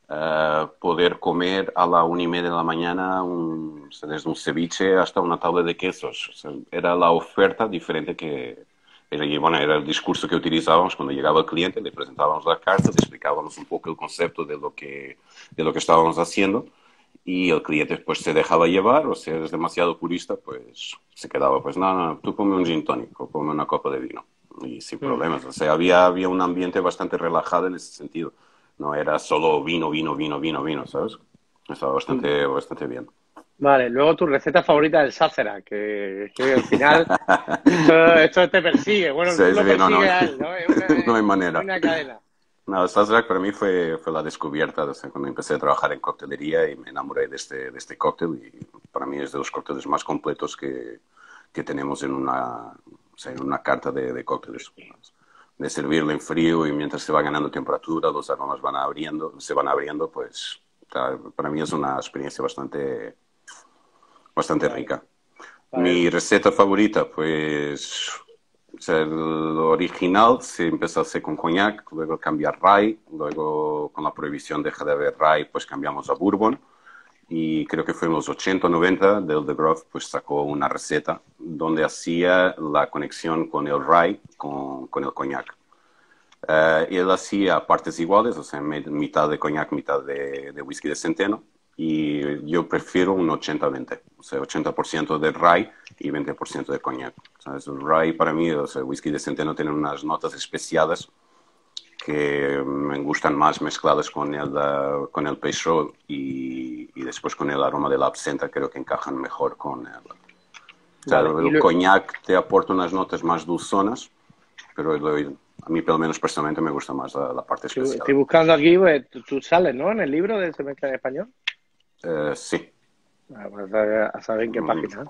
eh, poder comer a la una y media de la mañana un, desde un ceviche hasta una tabla de quesos. era la oferta diferente que, era, bueno, era el discurso que utilizábamos cuando llegaba el cliente, le presentábamos la carta, le explicábamos un poco el concepto de lo que, de lo que estábamos haciendo y el cliente pues se dejaba llevar o si eres demasiado purista pues se quedaba pues no, no, tú come un gin tónico, come una copa de vino y sin mm. problemas. O sea, había, había un ambiente bastante relajado en ese sentido. No era solo vino, vino, vino, vino, vino, ¿sabes? Estaba bastante, mm. bastante bien. Vale, luego tu receta favorita del sácera, que, al final (laughs) esto, te persigue. Bueno, sí, lo no, no, (laughs) no hay manera. Una cadena. No, el sácera para mí fue, fue la descubierta cuando empecé a trabajar en coctelería y me enamoré de este, de este cóctel y para mí es de los cócteles más completos que, que tenemos en una, o sea, en una carta de, de cócteles. De servirlo en frío y mientras se va ganando temperatura, los aromas van abriendo, se van abriendo, pues para mí es una experiencia bastante bastante rica. Mi receta favorita, pues, o lo original se empezó a hacer con coñac, luego cambiar rye, luego con la prohibición de dejar de haber rye, pues cambiamos a bourbon. Y creo que fue en los 80 o 90 del The Grove, pues sacó una receta donde hacía la conexión con el rye, con, con el coñac. Uh, él hacía partes iguales, o sea, mitad de coñac, mitad de, de whisky de centeno y yo prefiero un 80-20, o sea, 80% de rye y 20% de coñac. El rye para mí, o sea, el whisky de centeno tiene unas notas especiadas que me gustan más mezcladas con el, uh, con el pastry y, y, después con el aroma de la absenta, creo que encajan mejor con el... O sea, el coñac te aporta unas notas más dulzonas, pero a mí, por lo menos personalmente, me gusta más la, parte especial. Estoy buscando aquí, pues, tú sales, ¿no? En el libro de Se mezcla en español. Eh, sí. Ah, pues a, saber en qué mm. página.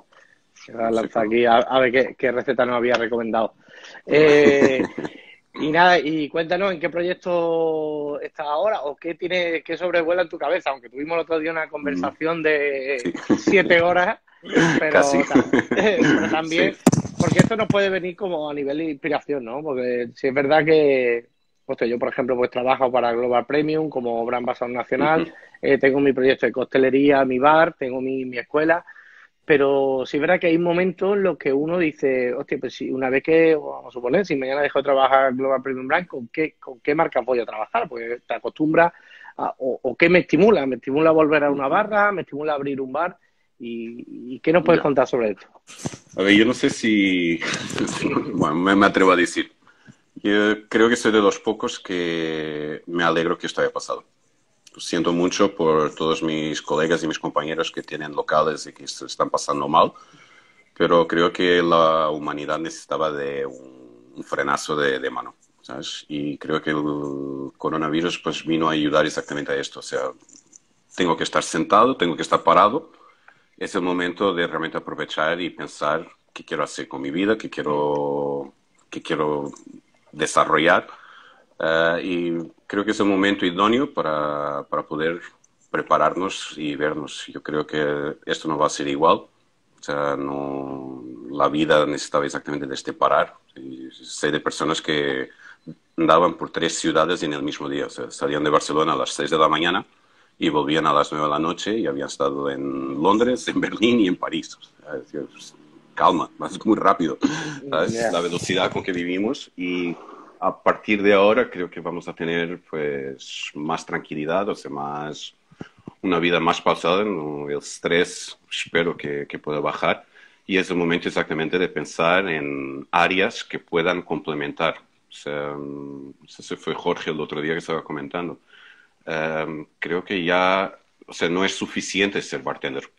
A aquí a, ver qué, receta nos había recomendado. Eh, (laughs) y nada, y cuéntanos en qué proyecto estás ahora o qué tiene, qué sobrevuela en tu cabeza, aunque tuvimos el otro día una conversación de siete horas, (laughs) (laughs) pero, también, porque esto nos puede venir como a nivel de inspiración, ¿no? Porque si es verdad que yo, por ejemplo, pues trabajo para Global Premium como brand basado nacional, eh, tengo mi proyecto de costelería, mi bar, tengo mi, mi escuela, pero sí verdad que hay momentos en los que uno dice, hostia, pues si una vez que, vamos a suponer, si mañana dejo de trabajar Global Premium Brand, ¿con qué, con qué marca voy a trabajar? Porque te acostumbras, o, o, qué me estimula, me estimula volver a una barra, me estimula abrir un bar, ¿y, qué nos puedes contar sobre esto? A ver, yo no sé si, (laughs) bueno, me atrevo a decir, yo creo que soy de los pocos que me alegro que esto haya pasado. Siento mucho por todos mis colegas y mis compañeros que tienen locales y que se están pasando mal, pero creo que la humanidad necesitaba de un, frenazo de, mano, ¿sabes? Y creo que el coronavirus pues vino a ayudar exactamente a esto, o sea, tengo que estar sentado, tengo que estar parado, es el momento de realmente aprovechar y pensar qué quiero hacer con mi vida, qué quiero, qué quiero desarrollar Uh, y creo que es el momento idóneo para, para, poder prepararnos y vernos. Yo creo que esto no va a ser igual. O sea, no, la vida necesitaba exactamente de este parar. Y sé de personas que andaban por tres ciudades en el mismo día. O sea, salían de Barcelona a las seis de la mañana y volvían a las nueve de la noche y habían estado en Londres, en Berlín y en París. O sea, calma, es muy rápido. ¿sabes? La velocidad con que vivimos y a partir de ahora creo que vamos a tener pues más tranquilidad, o sea, más una vida más pausada, el estrés espero que, que, pueda bajar y es el momento exactamente de pensar en áreas que puedan complementar. O sea, ese fue Jorge el otro día que estaba comentando. Em, creo que ya, o sea, no es suficiente ser bartender.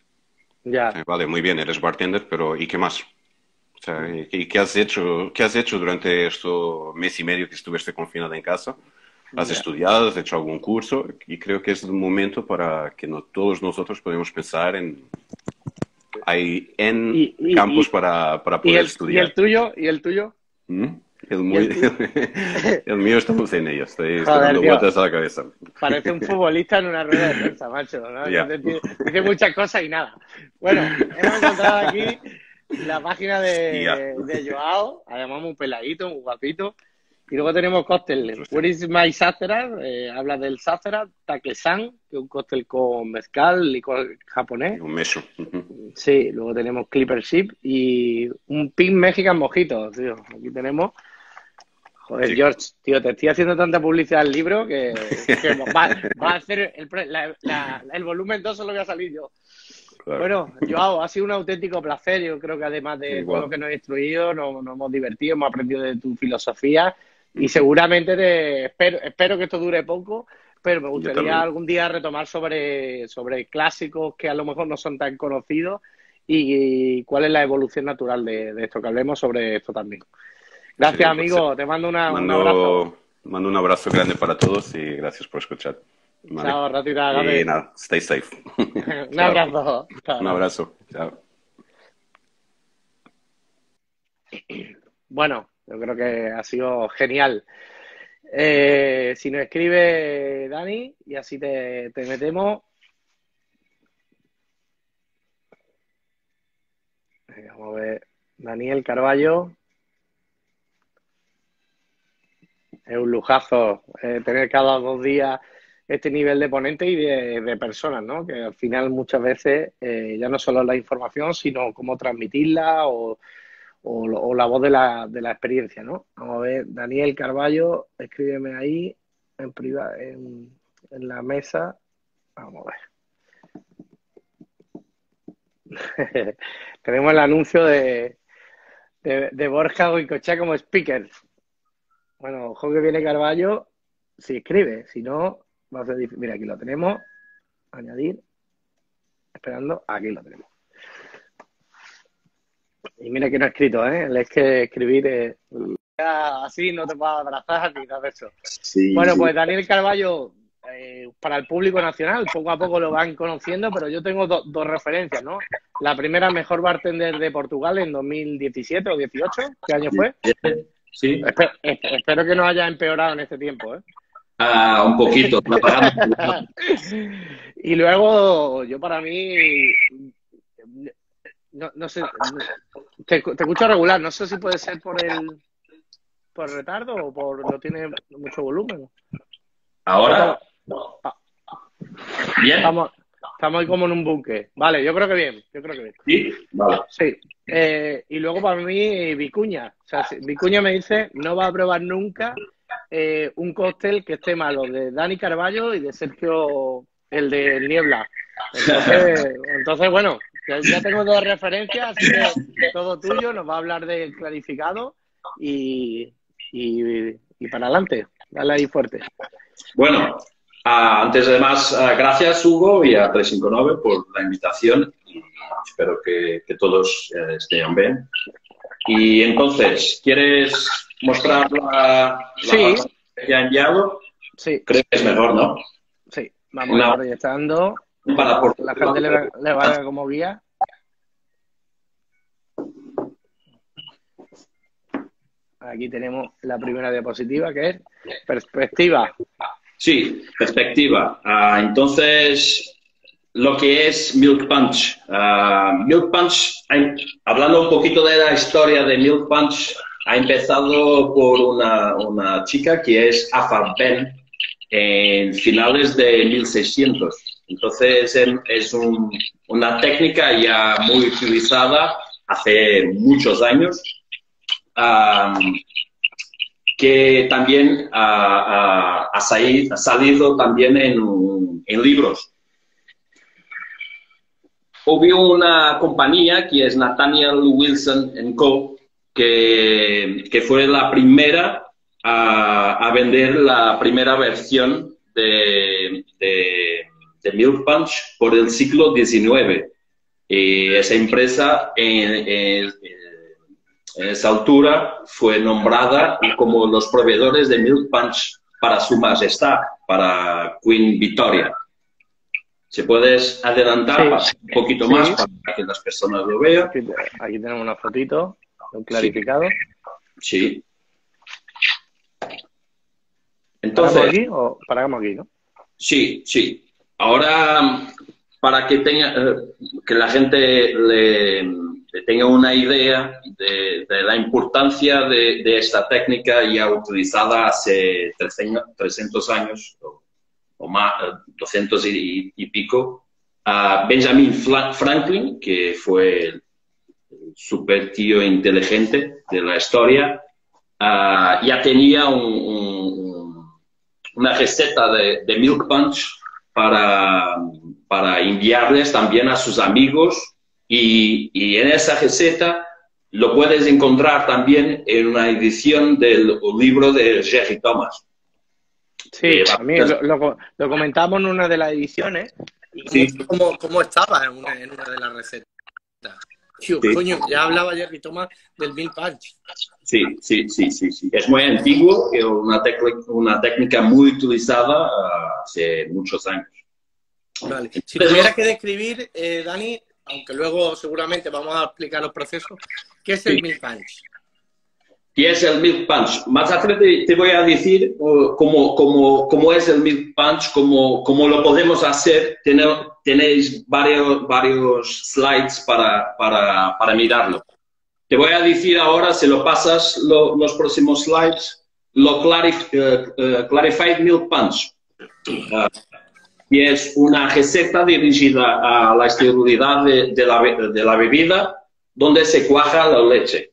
Ya. Vale, muy bien, eres bartender, pero ¿y qué más? O sea, ¿y qué has hecho, qué has hecho durante este mes y medio que estuviste confinada en casa? ¿Has estudiado? ¿Has hecho algún curso? Y creo que es el momento para que no, todos nosotros podamos pensar en... Hay en campos para, para poder estudiar. ¿Y el tuyo? ¿Y el tuyo? ¿Mm? El, (laughs) el, mío estamos en ello, estoy, dando vueltas a la cabeza. Parece un futbolista en una rueda de prensa, (laughs) macho. ¿no? Dice muchas cosas y nada. Bueno, hemos encontrado aquí la página de, de Joao, además muy peladito, muy guapito. Y luego tenemos cóctel. Where is my Sazera? Eh, habla del Sazera, Takesan, que es un cóctel con mezcal, licor japonés. Un meso. Sí, luego tenemos Clipper Ship y un Pink Mexican Mojito, tío. Aquí tenemos. Joder, George, tío, te estoy haciendo tanta publicidad al libro que, (laughs) va, a hacer el, el volumen 2 solo voy a salir yo. Bueno, Joao, ha sido un auténtico placer. Yo creo que además de todo lo que nos ha instruido, nos, hemos divertido, hemos aprendido de tu filosofía y seguramente te espero, espero que esto dure poco, pero me gustaría algún día retomar sobre, sobre clásicos que a lo mejor no son tan conocidos y, cuál es la evolución natural de, esto, que hablemos sobre esto también. Gracias, amigo. Te mando, una, un abrazo. Mando un abrazo grande para todos y gracias por escuchar. Chao, ratita. Y nada, stay safe. (laughs) (laughs) un abrazo. Un abrazo. Chao. Bueno, yo creo que ha sido genial. Eh, si nos escribe Dani y así te, te metemos. Vamos a ver. Daniel Carballo. Es un lujazo eh, tener cada dos días este nivel de ponente y de, personas, ¿no? Que al final muchas veces eh, ya no solo la información, sino cómo transmitirla o, la voz de la, de la, experiencia, ¿no? Vamos a ver, Daniel Carballo, escríbeme ahí en, privado, en, la mesa. Vamos a ver. (laughs) Tenemos el anuncio de, de, de Borja Goicochea como speaker. Bueno, ojo que viene Carballo, si escribe, si no, Mira, aquí lo tenemos. Añadir. Esperando. Aquí lo tenemos. Y mira que no he escrito, ¿eh? Es que escribir así no te puedo abrazar ni nada de eso. bueno, pues Daniel Carballo, eh, para el público nacional, poco a poco lo van conociendo, pero yo tengo dos referencias, ¿no? La primera, mejor bartender de Portugal en 2017 o 18, ¿qué año fue? Sí. espero que no haya empeorado en este tiempo, ¿eh? Ah, un poquito, (laughs) y luego, yo para mí, no, sé, te, escucho regular, no sé si puede ser por el por retardo o por no tiene mucho volumen. Ahora, Bien. Vamos, Estamos ahí como en un buque. Vale, yo creo que bien, yo creo que bien. ¿Sí? Vale. Sí. Eh, y luego para mí, Vicuña. O sea, si- Vicuña me dice, no va a probar nunca eh, un cóctel que esté malo de Dani Carballo y de Sergio, el de Niebla. Entonces, (laughs) entonces bueno, ya, tengo dos referencias, así que todo tuyo, nos va a hablar del clarificado y, y, y para adelante. Dale ahí fuerte. Bueno, ah, antes de más, ah, gracias Hugo y a 359 por la invitación y espero que, que todos eh, estén bien. Y entonces, ¿quieres mostrar la, la Sí. que ha enviado? Sí, Creo que es mejor, ¿no? sí. Vamos proyectando. Para por- La gente le, va- le valga como guía. Aquí tenemos la primera diapositiva que es perspectiva. Sí, perspectiva. Ah, entonces, lo que es Milk Punch. Ah, Milk Punch, hablando un poquito de la historia de Milk Punch, ha empezado por una, una chica que es Afa Ben en finales de 1600. Entonces, em- es un- una técnica ya muy utilizada hace muchos años. Ah, que también ha, sali- ha salido también en, libros. Hubo una compañía que es Nathaniel Wilson Co., que, fue la primera a, a vender la primera versión de, de, de Milk Punch por el siglo XIX. Y esa empresa en, en- en esa altura fue nombrada como los proveedores de Milk Punch para Su Majestad, para Queen Victoria. Si puedes adelantar Sí. un poquito Sí. más para que las personas lo vean. Aquí, tenemos una fotito, un clarificado. Sí. ¿Paramos Entonces, aquí o paramos aquí, no? Sí, sí. Ahora, para que tenga, eh, que la gente le, le tenga una idea de, de la importancia de, de esta técnica ya utilizada hace 300, 300 años o, o más, eh, 200 y, y pico, a Benjamin Franklin, que fue el super tío inteligente de la historia, ah, ya tenía un- un- una receta de, de Milk Punch para, para enviarles también a sus amigos y, y en esa receta lo puedes encontrar también en una edición del libro de Jerry Thomas. Sí, Eh, a mí lo, lo- lo comentamos en una de las ediciones. Sí. cómo, cómo estaba en una, en una de las recetas. Tío, Sí. coño, ya hablaba Jerry Thomas del Bill Punch. Sí, sí, sí, sí, sí. Es muy antiguo, una, tec- una técnica muy utilizada ah, hace muchos años. Vale. Si tuviera que describir, eh, Dani, aunque luego seguramente vamos a explicar los procesos, ¿qué es el. Bill Punch? y es el Milk Punch. Más adelante te voy a decir uh, cómo, cómo, cómo es el Milk Punch, cómo, cómo lo podemos hacer. Tener- tenéis varios, varios slides para, para, para mirarlo. Te voy a decir ahora, si lo pasas lo- los próximos slides, lo clarif- eh, eh, Clarified Milk Punch. Y es una receta dirigida a la esterilidad de, de la, de la bebida donde se cuaja la leche.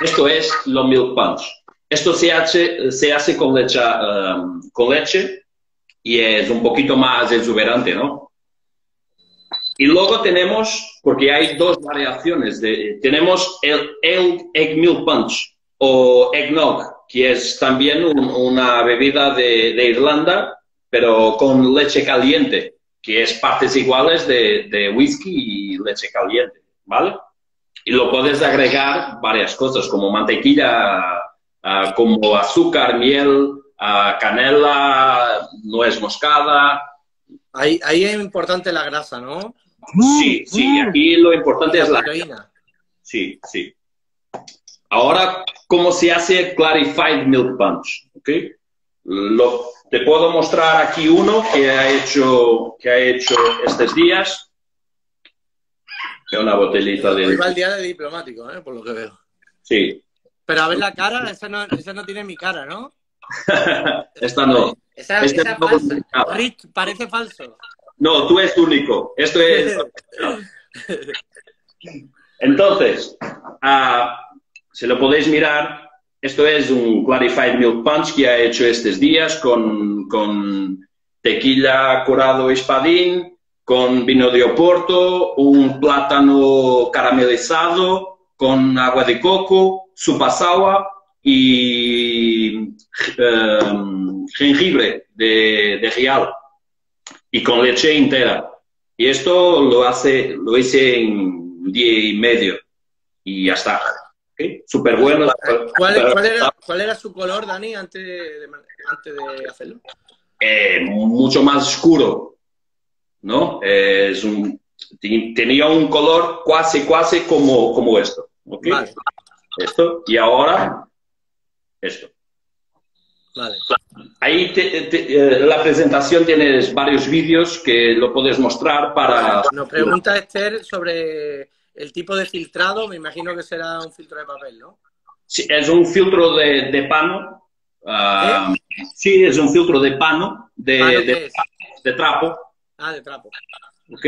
Esto es lo milk punch. Esto se hace, se hace con, leche, um, con leche y es un poquito más exuberante, ¿no? Y luego tenemos, porque hay dos variaciones, de, tenemos el, el egg milk punch o eggnog, que es también un- una bebida de, de Irlanda, pero con leche caliente, que es partes iguales de, de whisky y leche caliente, ¿vale? y lo puedes agregar varias cosas, como mantequilla, ah, como azúcar, miel, ah, canela, nuez moscada. Ahí, ahí es importante la grasa, ¿no? Sí, sí, aquí lo importante es la... proteína. Sí, sí. Ahora, ¿cómo se hace Clarified Milk Punch? ¿ok? Lo, te puedo mostrar aquí uno que ha hecho, que ha hecho estos días. Es una botellita Hoy de... va el día de diplomático, ¿eh? por lo que veo. Sí. Pero a ver la cara, esa no, esa no tiene mi cara, ¿no? (laughs) Esta no. Esa, Este esa es falsa. Rich, parece falso. No, tú eres único. Esto es... (laughs) Entonces, uh, si lo podéis mirar, esto es un Clarified Milk Punch que ha hecho estos días con, con tequila curado espadín, con vino de Oporto, un plátano caramelizado, con agua de coco, su pasagua y um, jengibre de, de Rial y con leche entera. Y esto lo hace, lo hice en un día y medio y ya está. ¿Okay? Súper bueno. ¿Cuál, cuál, (laughs) era, ¿Cuál, era, su color, Dani, antes de, antes de hacerlo? Eh, mucho más oscuro, ¿no? Eh, es un, tenía un color casi, casi como, como esto. ¿okay? Vale. Esto. Y ahora, esto. Vale. Ahí te, te, eh, la presentación tienes varios vídeos que lo puedes mostrar para... Nos pregunta Esther sobre el tipo de filtrado, me imagino que será un filtro de papel, ¿no? Sí, es un filtro de, de pano. Uh, sí, es un filtro de pano, de, ¿Pano de, de, trapo. Ah, de trapo. Ok.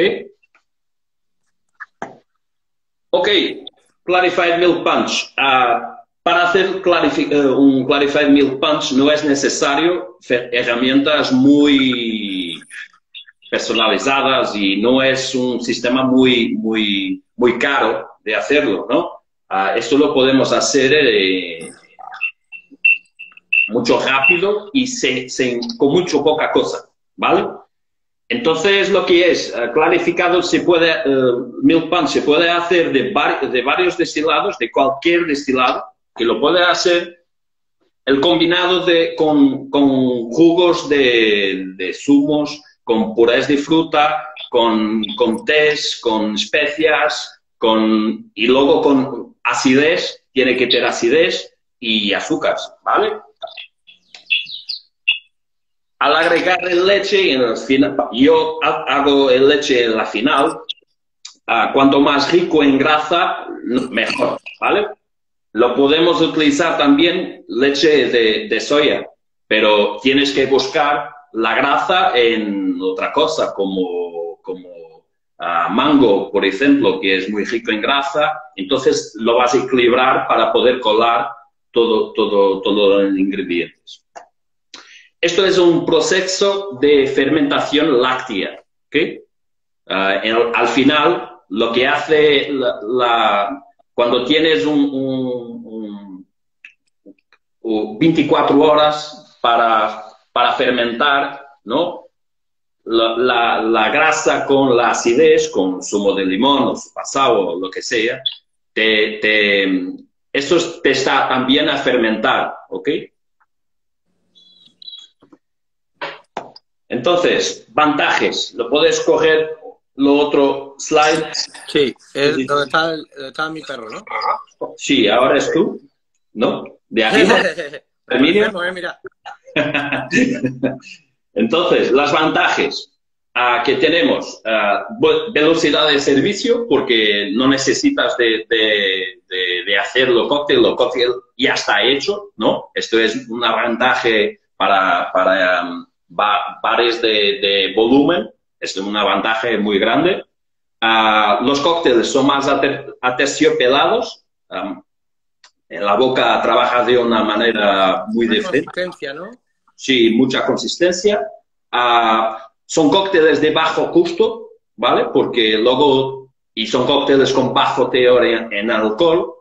Ok, Clarified Milk Punch. Uh, para hacer clarifi un Clarified Milk Punch no es necesario herramientas muy personalizadas y no es un sistema muy, muy, muy caro de hacerlo, ¿no? Uh, esto lo podemos hacer eh, mucho rápido y con mucho poca cosa, ¿vale? Entonces, lo que es uh, clarificado, se puede, uh, milk punch se puede hacer de, de varios destilados, de cualquier destilado, que lo puede hacer el combinado de, con, con jugos de, de, zumos, con purés de fruta, con, con tés, con especias, con, y luego con acidez, tiene que tener acidez y azúcar, ¿vale? Al agregar el leche, en el final, yo hago el leche en la final, uh, cuanto más rico en grasa, mejor, ¿vale? Lo podemos utilizar también leche de, de, soya, pero tienes que buscar la grasa en otra cosa, como, como uh, mango, por ejemplo, que es muy rico en grasa. Entonces lo vas a equilibrar para poder colar todo, todo, todos los ingredientes. Esto es un proceso de fermentación láctea. ¿okay? El, al final, lo que hace la, cuando tienes un, un, un, 24 horas para, para fermentar, ¿no? La, la, la, grasa con la acidez, con zumo de limón o su pasado o lo que sea, te, te, esto te está también a fermentar, ¿ok? Entonces, vantajes. Lo puedes coger lo otro slide. Sí, es donde está, donde está mi perro, ¿no? Sí, ahora es tú, ¿no? De aquí. (laughs) Emilio. mira. (laughs) Entonces, las vantajes uh, que tenemos, uh, velocidad de servicio, porque no necesitas de, de, de, de hacerlo cóctel, lo cóctel ya está hecho, ¿no? Esto es un avantaje para, para um, bares de, volumen, es una ventaja muy grande. Uh, los cócteles son más aterciopelados. Um, en la boca trabaja de una manera muy diferente. ¿no? Sí, mucha consistencia. Uh, son cócteles de bajo costo, ¿vale? Porque luego, y son cócteles con bajo teoría en alcohol,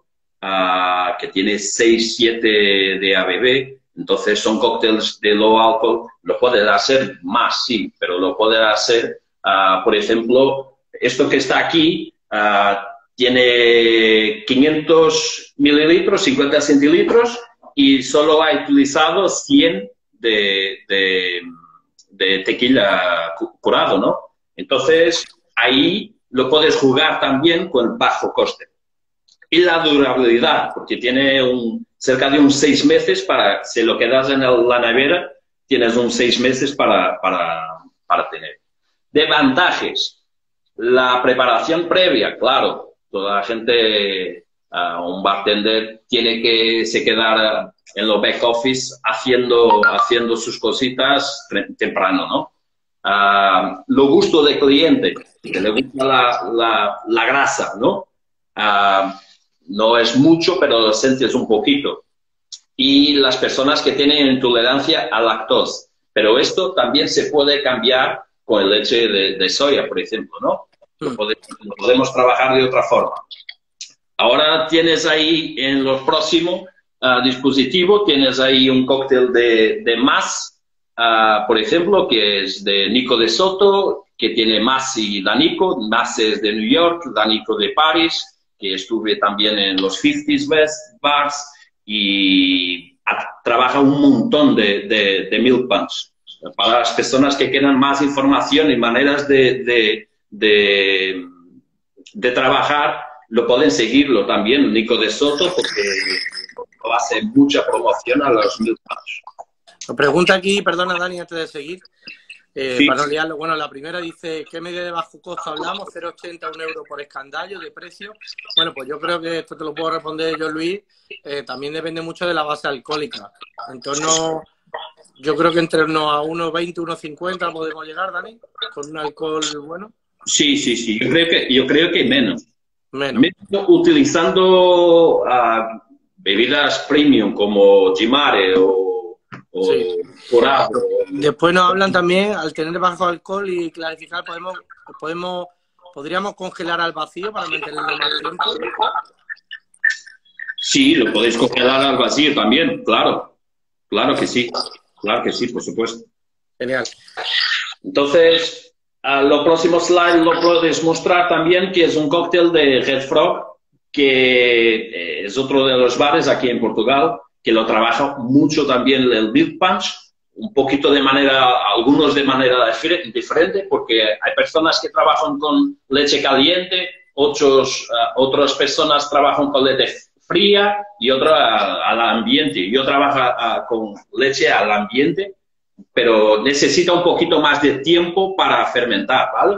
uh, que tiene 6, 7 de ABV. Entonces son cócteles de low alcohol. Lo puede hacer más, sí, pero lo puede hacer, uh, por ejemplo, esto que está aquí tiene 500 mililitros, 50 centilitros y solo ha utilizado 100 de, tequila curado, ¿no? Entonces, ahí lo puedes jugar también con bajo coste. Y la durabilidad, porque tiene un, cerca de un seis meses para, si lo quedas en la nevera, tienes un seis meses para, para, para tener. De vantajes, la preparación previa, claro, toda la gente, uh, un bartender tiene que se quedar en los back office haciendo, haciendo sus cositas temprano, ¿no? uh, lo gusto del cliente, que le gusta la, la, la grasa, ¿no? Uh, no es mucho, pero sientes un poquito. Y las personas que tienen intolerancia a lactosa. Pero esto también se puede cambiar con el leche de, de soya, por ejemplo, ¿no? Lo Mm. podemos, lo podemos trabajar de otra forma. Ahora tienes ahí en los próximos ah, dispositivos, tienes ahí un cóctel de, de más, ah, por ejemplo, que es de Nico de Soto, que tiene más y Danico. Más es de New York, Danico de París, que estuve también en los 50s Best Bars y trabaja un montón de, de, de milk punch. Para las personas que quieran más información y maneras de, de, de, de trabajar, lo pueden seguirlo también, Nico de Soto, porque hace mucha promoción a los. Nos pregunta aquí, perdona Dani, antes de seguir, eh, Sí. para no liarlo. Bueno, la primera dice, ¿qué media de bajo costo hablamos? 0,80 un euro por escandallo de precio. Bueno, pues yo creo que esto te lo puedo responder yo, Luis. eh, también depende mucho de la base alcohólica. En torno, yo creo que entre unos a 1,20, 1,50 podemos llegar, Dani, con un alcohol bueno. Sí, sí, sí, yo creo que, yo creo que menos. Menos. Menos utilizando ah, bebidas premium como Jimare o, o Sí. Corado. Después nos hablan también, al tener bajo alcohol y clarificar, podemos, podemos, podríamos congelar al vacío para mantenerlo más tiempo. Sí, lo podéis congelar al vacío también, claro. Claro que sí, claro que sí, por supuesto. Genial. Entonces, a lo próximo slide lo puedes mostrar también, que es un cóctel de Red Frog, que eh, es otro de los bares aquí en Portugal, que lo trabaja mucho también el Milk Punch, un poquito de manera, algunos de manera difer- diferente, porque hay personas que trabajan con leche caliente, otros, ah, otras personas trabajan con leche fría y otra al ambiente. Yo trabajo ah, con leche al ambiente pero necesita un poquito más de tiempo para fermentar, ¿vale?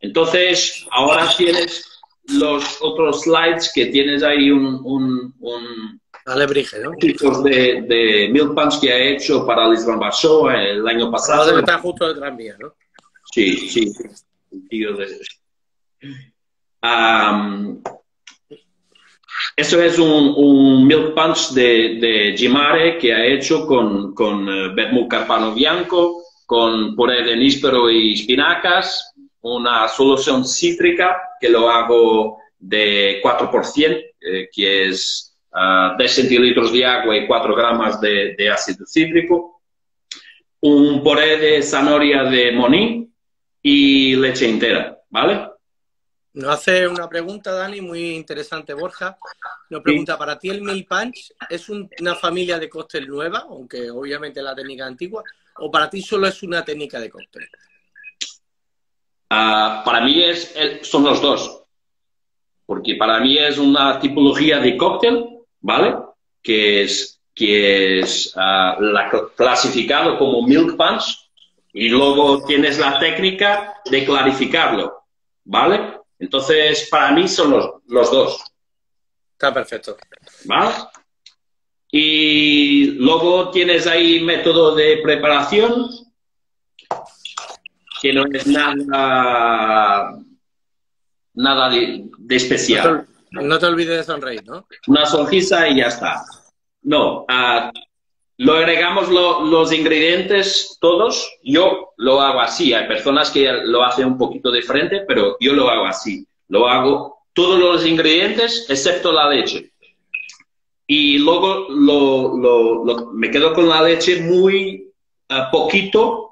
Entonces, ahora tienes los otros slides que tienes ahí un, un, un Alebrije, ¿no? tipos de, de milk punch que ha hecho para Lisbon Bar el año Ahora pasado. debe estar justo detrás mía, ¿no? Sí, sí. El tío de... Am, eso es un, un milk punch de, de Jimare que ha hecho con, con eh, vermouth carpano bianco, con puré de níspero y espinacas, una solución cítrica que lo hago de 4%, eh, que es ah, 10 centilitros de agua y 4 gramos de, de ácido cítrico, un puré de zanahoria de moní y leche entera, ¿vale? Nos hace una pregunta, Dani, muy interesante, Borja. Nos pregunta, ¿para ti el Milk Punch es un- una familia de cóctel nueva, aunque obviamente la técnica antigua, o para ti solo es una técnica de cóctel? Ah, para mí es, el- son los dos. Porque para mí es una tipología de cóctel, ¿vale? Que es, que es ah, la cl- clasificado como milk punch y luego tienes la técnica de clarificarlo, ¿vale? Entonces, para mí son los, los dos. Está perfecto. ¿vale? Y luego tienes ahí método de preparación, que no es nada, nada de, de No especial. te, no te olvides de sonreír, ¿no? Una sonrisa y ya está. No, ah, lo agregamos lo- los ingredientes todos. Yo lo hago así. Hay personas que lo hacen un poquito diferente, pero yo lo hago así. Lo hago todos los ingredientes excepto la leche. Y luego lo, lo- me quedo con la leche muy ah, poquito,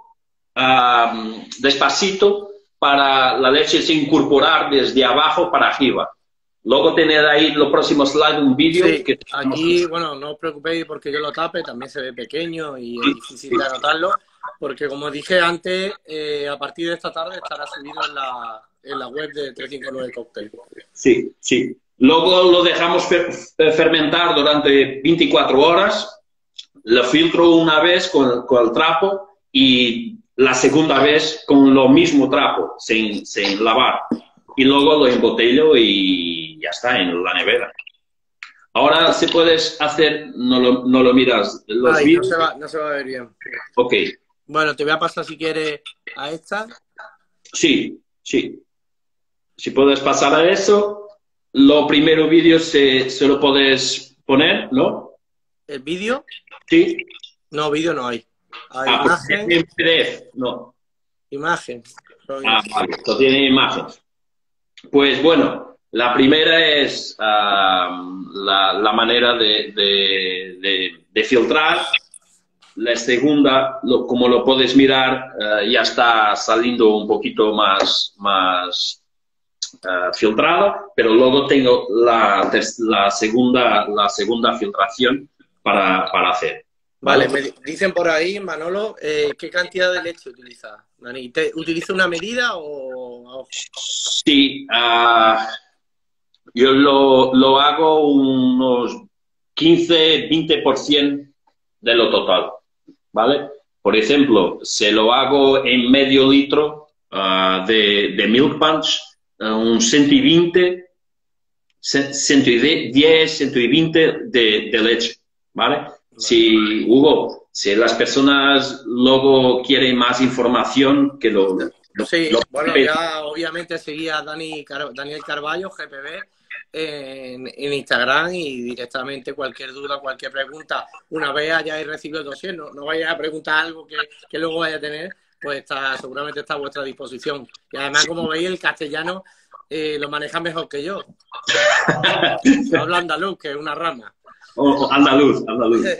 ah, despacito, para la leche se incorporar desde abajo para arriba. Luego tener ahí lo próximo slide un vídeo Sí, que aquí, bueno, no os preocupéis porque yo lo tape, también se ve pequeño y es difícil de anotarlo, porque como dije antes, eh, a partir de esta tarde estará subido en la, en la web de 359 Cocktail. Sí, sí. Luego lo dejamos fer- eh, fermentar durante 24 horas. Lo filtro una vez con, con el trapo y la segunda vez con lo mismo trapo, sin, sin lavar. Y luego lo embotello y ya está en la nevera. Ahora, si puedes hacer, no lo, no lo miras, los Ay, no se, va, no se va a ver bien. Ok. Bueno, te voy a pasar si quieres a esta. Sí, sí. Si puedes pasar a eso, lo primero vídeo se, se lo puedes poner, ¿no? ¿El vídeo? Sí. No, vídeo no hay. Hay Ah, pues imagen, PDF, no. imagen. Ah, vale, esto tiene imágenes. Pues bueno, la primera es ah, la, la manera de, de- de- de filtrar. La segunda, lo- como lo puedes mirar, ah, ya está saliendo un poquito más, más ah, filtrado, pero luego tengo la, la, segunda, la segunda filtración para, para hacer. Vale, me di- dicen por ahí, Manolo, eh, ¿qué cantidad de leche utiliza? Dani? ¿Te- ¿Utiliza una medida o a ojo? Sí, ah, yo lo, lo hago unos 15-20% de lo total, ¿vale? Por ejemplo, se lo hago en medio litro ah, de, de Milk Punch, ah, un 120, ce- 110, 120 de, de leche, ¿vale? Si, Hugo, si las personas luego quieren más información, que lo... lo- Sí, lo- bueno, ya obviamente seguía Dani Car- Daniel Carballo, GPB, en, en Instagram y directamente cualquier duda, cualquier pregunta, una vez hayáis recibido el dossier, no, no vayáis a preguntar algo que, que luego vaya a tener, pues está, seguramente está a vuestra disposición. Y además, como veis, el castellano eh, lo maneja mejor que yo. (laughs) Habla andaluz, que es una rama. Andaluz, andaluz. (laughs)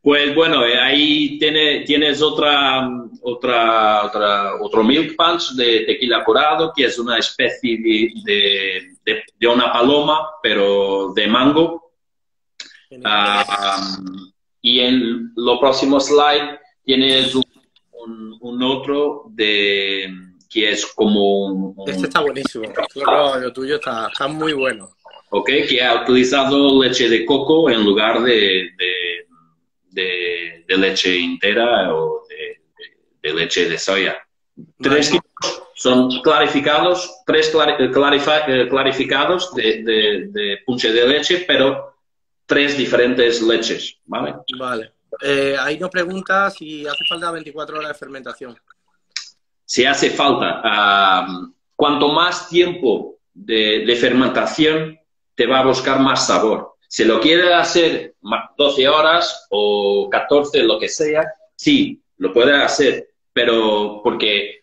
Pues bueno, eh, ahí tiene, tienes otra, otra, otra, otro milk punch de tequila curado, que es una especie de, de, de- de una paloma, pero de mango. Ah, um, y en lo próximo slide tienes un, un- un otro de que es como un, un- Este está buenísimo. Lo, lo tuyo está, está muy bueno. ¿Ok? Que ha utilizado leche de coco en lugar de, de, de- de leche entera o de, leche de soya. Tres tipos son clarificados, tres clari- eh, clarifa- eh, clarificados de, punche de leche, pero tres diferentes leches, ¿vale? Vale. Eh, ahí nos pregunta si hace falta 24 horas de fermentación. si hace falta, ah, cuanto más tiempo de, de fermentación, te va a buscar más sabor. Si lo quieres hacer ma- 12 horas o 14, lo que sea, sí, lo puedes hacer, pero porque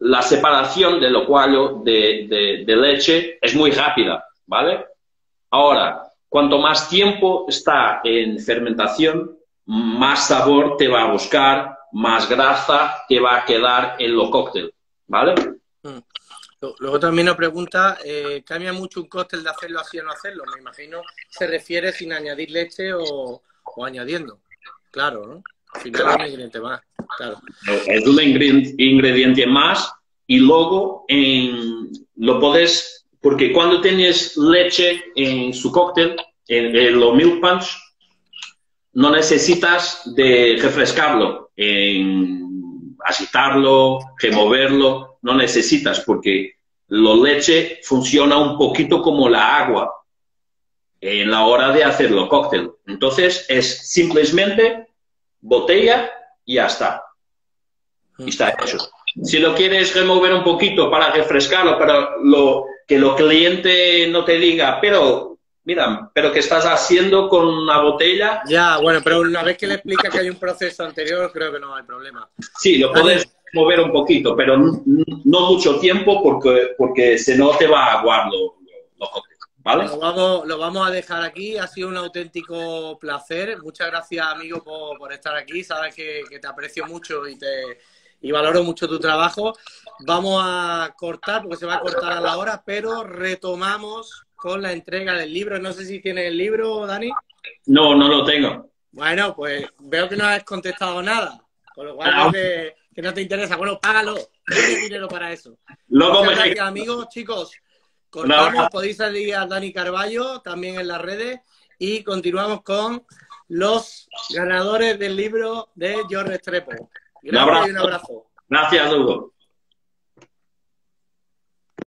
la separación de lo cual de, de- leche es muy rápida, ¿vale? Ahora, cuanto más tiempo está en fermentación, más sabor te va a buscar, más grasa te va a quedar en los cócteles, ¿vale? Lo- Luego también nos pregunta, eh, ¿cambia mucho un cóctel de hacerlo así o no hacerlo? Me imagino se refiere sin añadir leche o, añadiendo. Claro, ¿no? Al final es un ingrediente más. Claro. Es un ingre- ingrediente más y luego en- lo puedes, porque cuando tienes leche en su cóctel, en, en los milk punch, no necesitas de refrescarlo, en agitarlo, removerlo, no necesitas porque la leche funciona un poquito como la agua en la hora de hacer los cóctel. Entonces es simplemente botella y ya está. Y está hecho. Si lo quieres remover un poquito para refrescarlo, para lo, que los cliente no te diga, pero mira, pero ¿qué estás haciendo con una botella? Ya, bueno, pero una vez que le explica que hay un proceso anterior, creo que no hay problema. Sí, lo puedes mover un poquito, pero no mucho tiempo porque, porque si no te va a aguar lo- lo- los cócteles, ¿vale? Lo vamos, lo vamos a dejar aquí. Ha sido un auténtico placer. Muchas gracias, amigo, por, por estar aquí. Sabes que, que te aprecio mucho y te y valoro mucho tu trabajo. Vamos a cortar, porque se va a cortar a la hora, pero retomamos con la entrega del libro. No sé si tienes el libro, Dani. No, no lo tengo. Bueno, pues veo que no has contestado nada. Con lo cual Ah. veo que, que no te interesa. Bueno, págalo. Tienes dinero para eso. Luego Muchas gracias, amigos, chicos. Un Cortamos, podéis salir a Dani Carballo también en las redes y continuamos con los ganadores del libro de George Restrepo. Gracias abrazo. y un abrazo. Gracias, Hugo.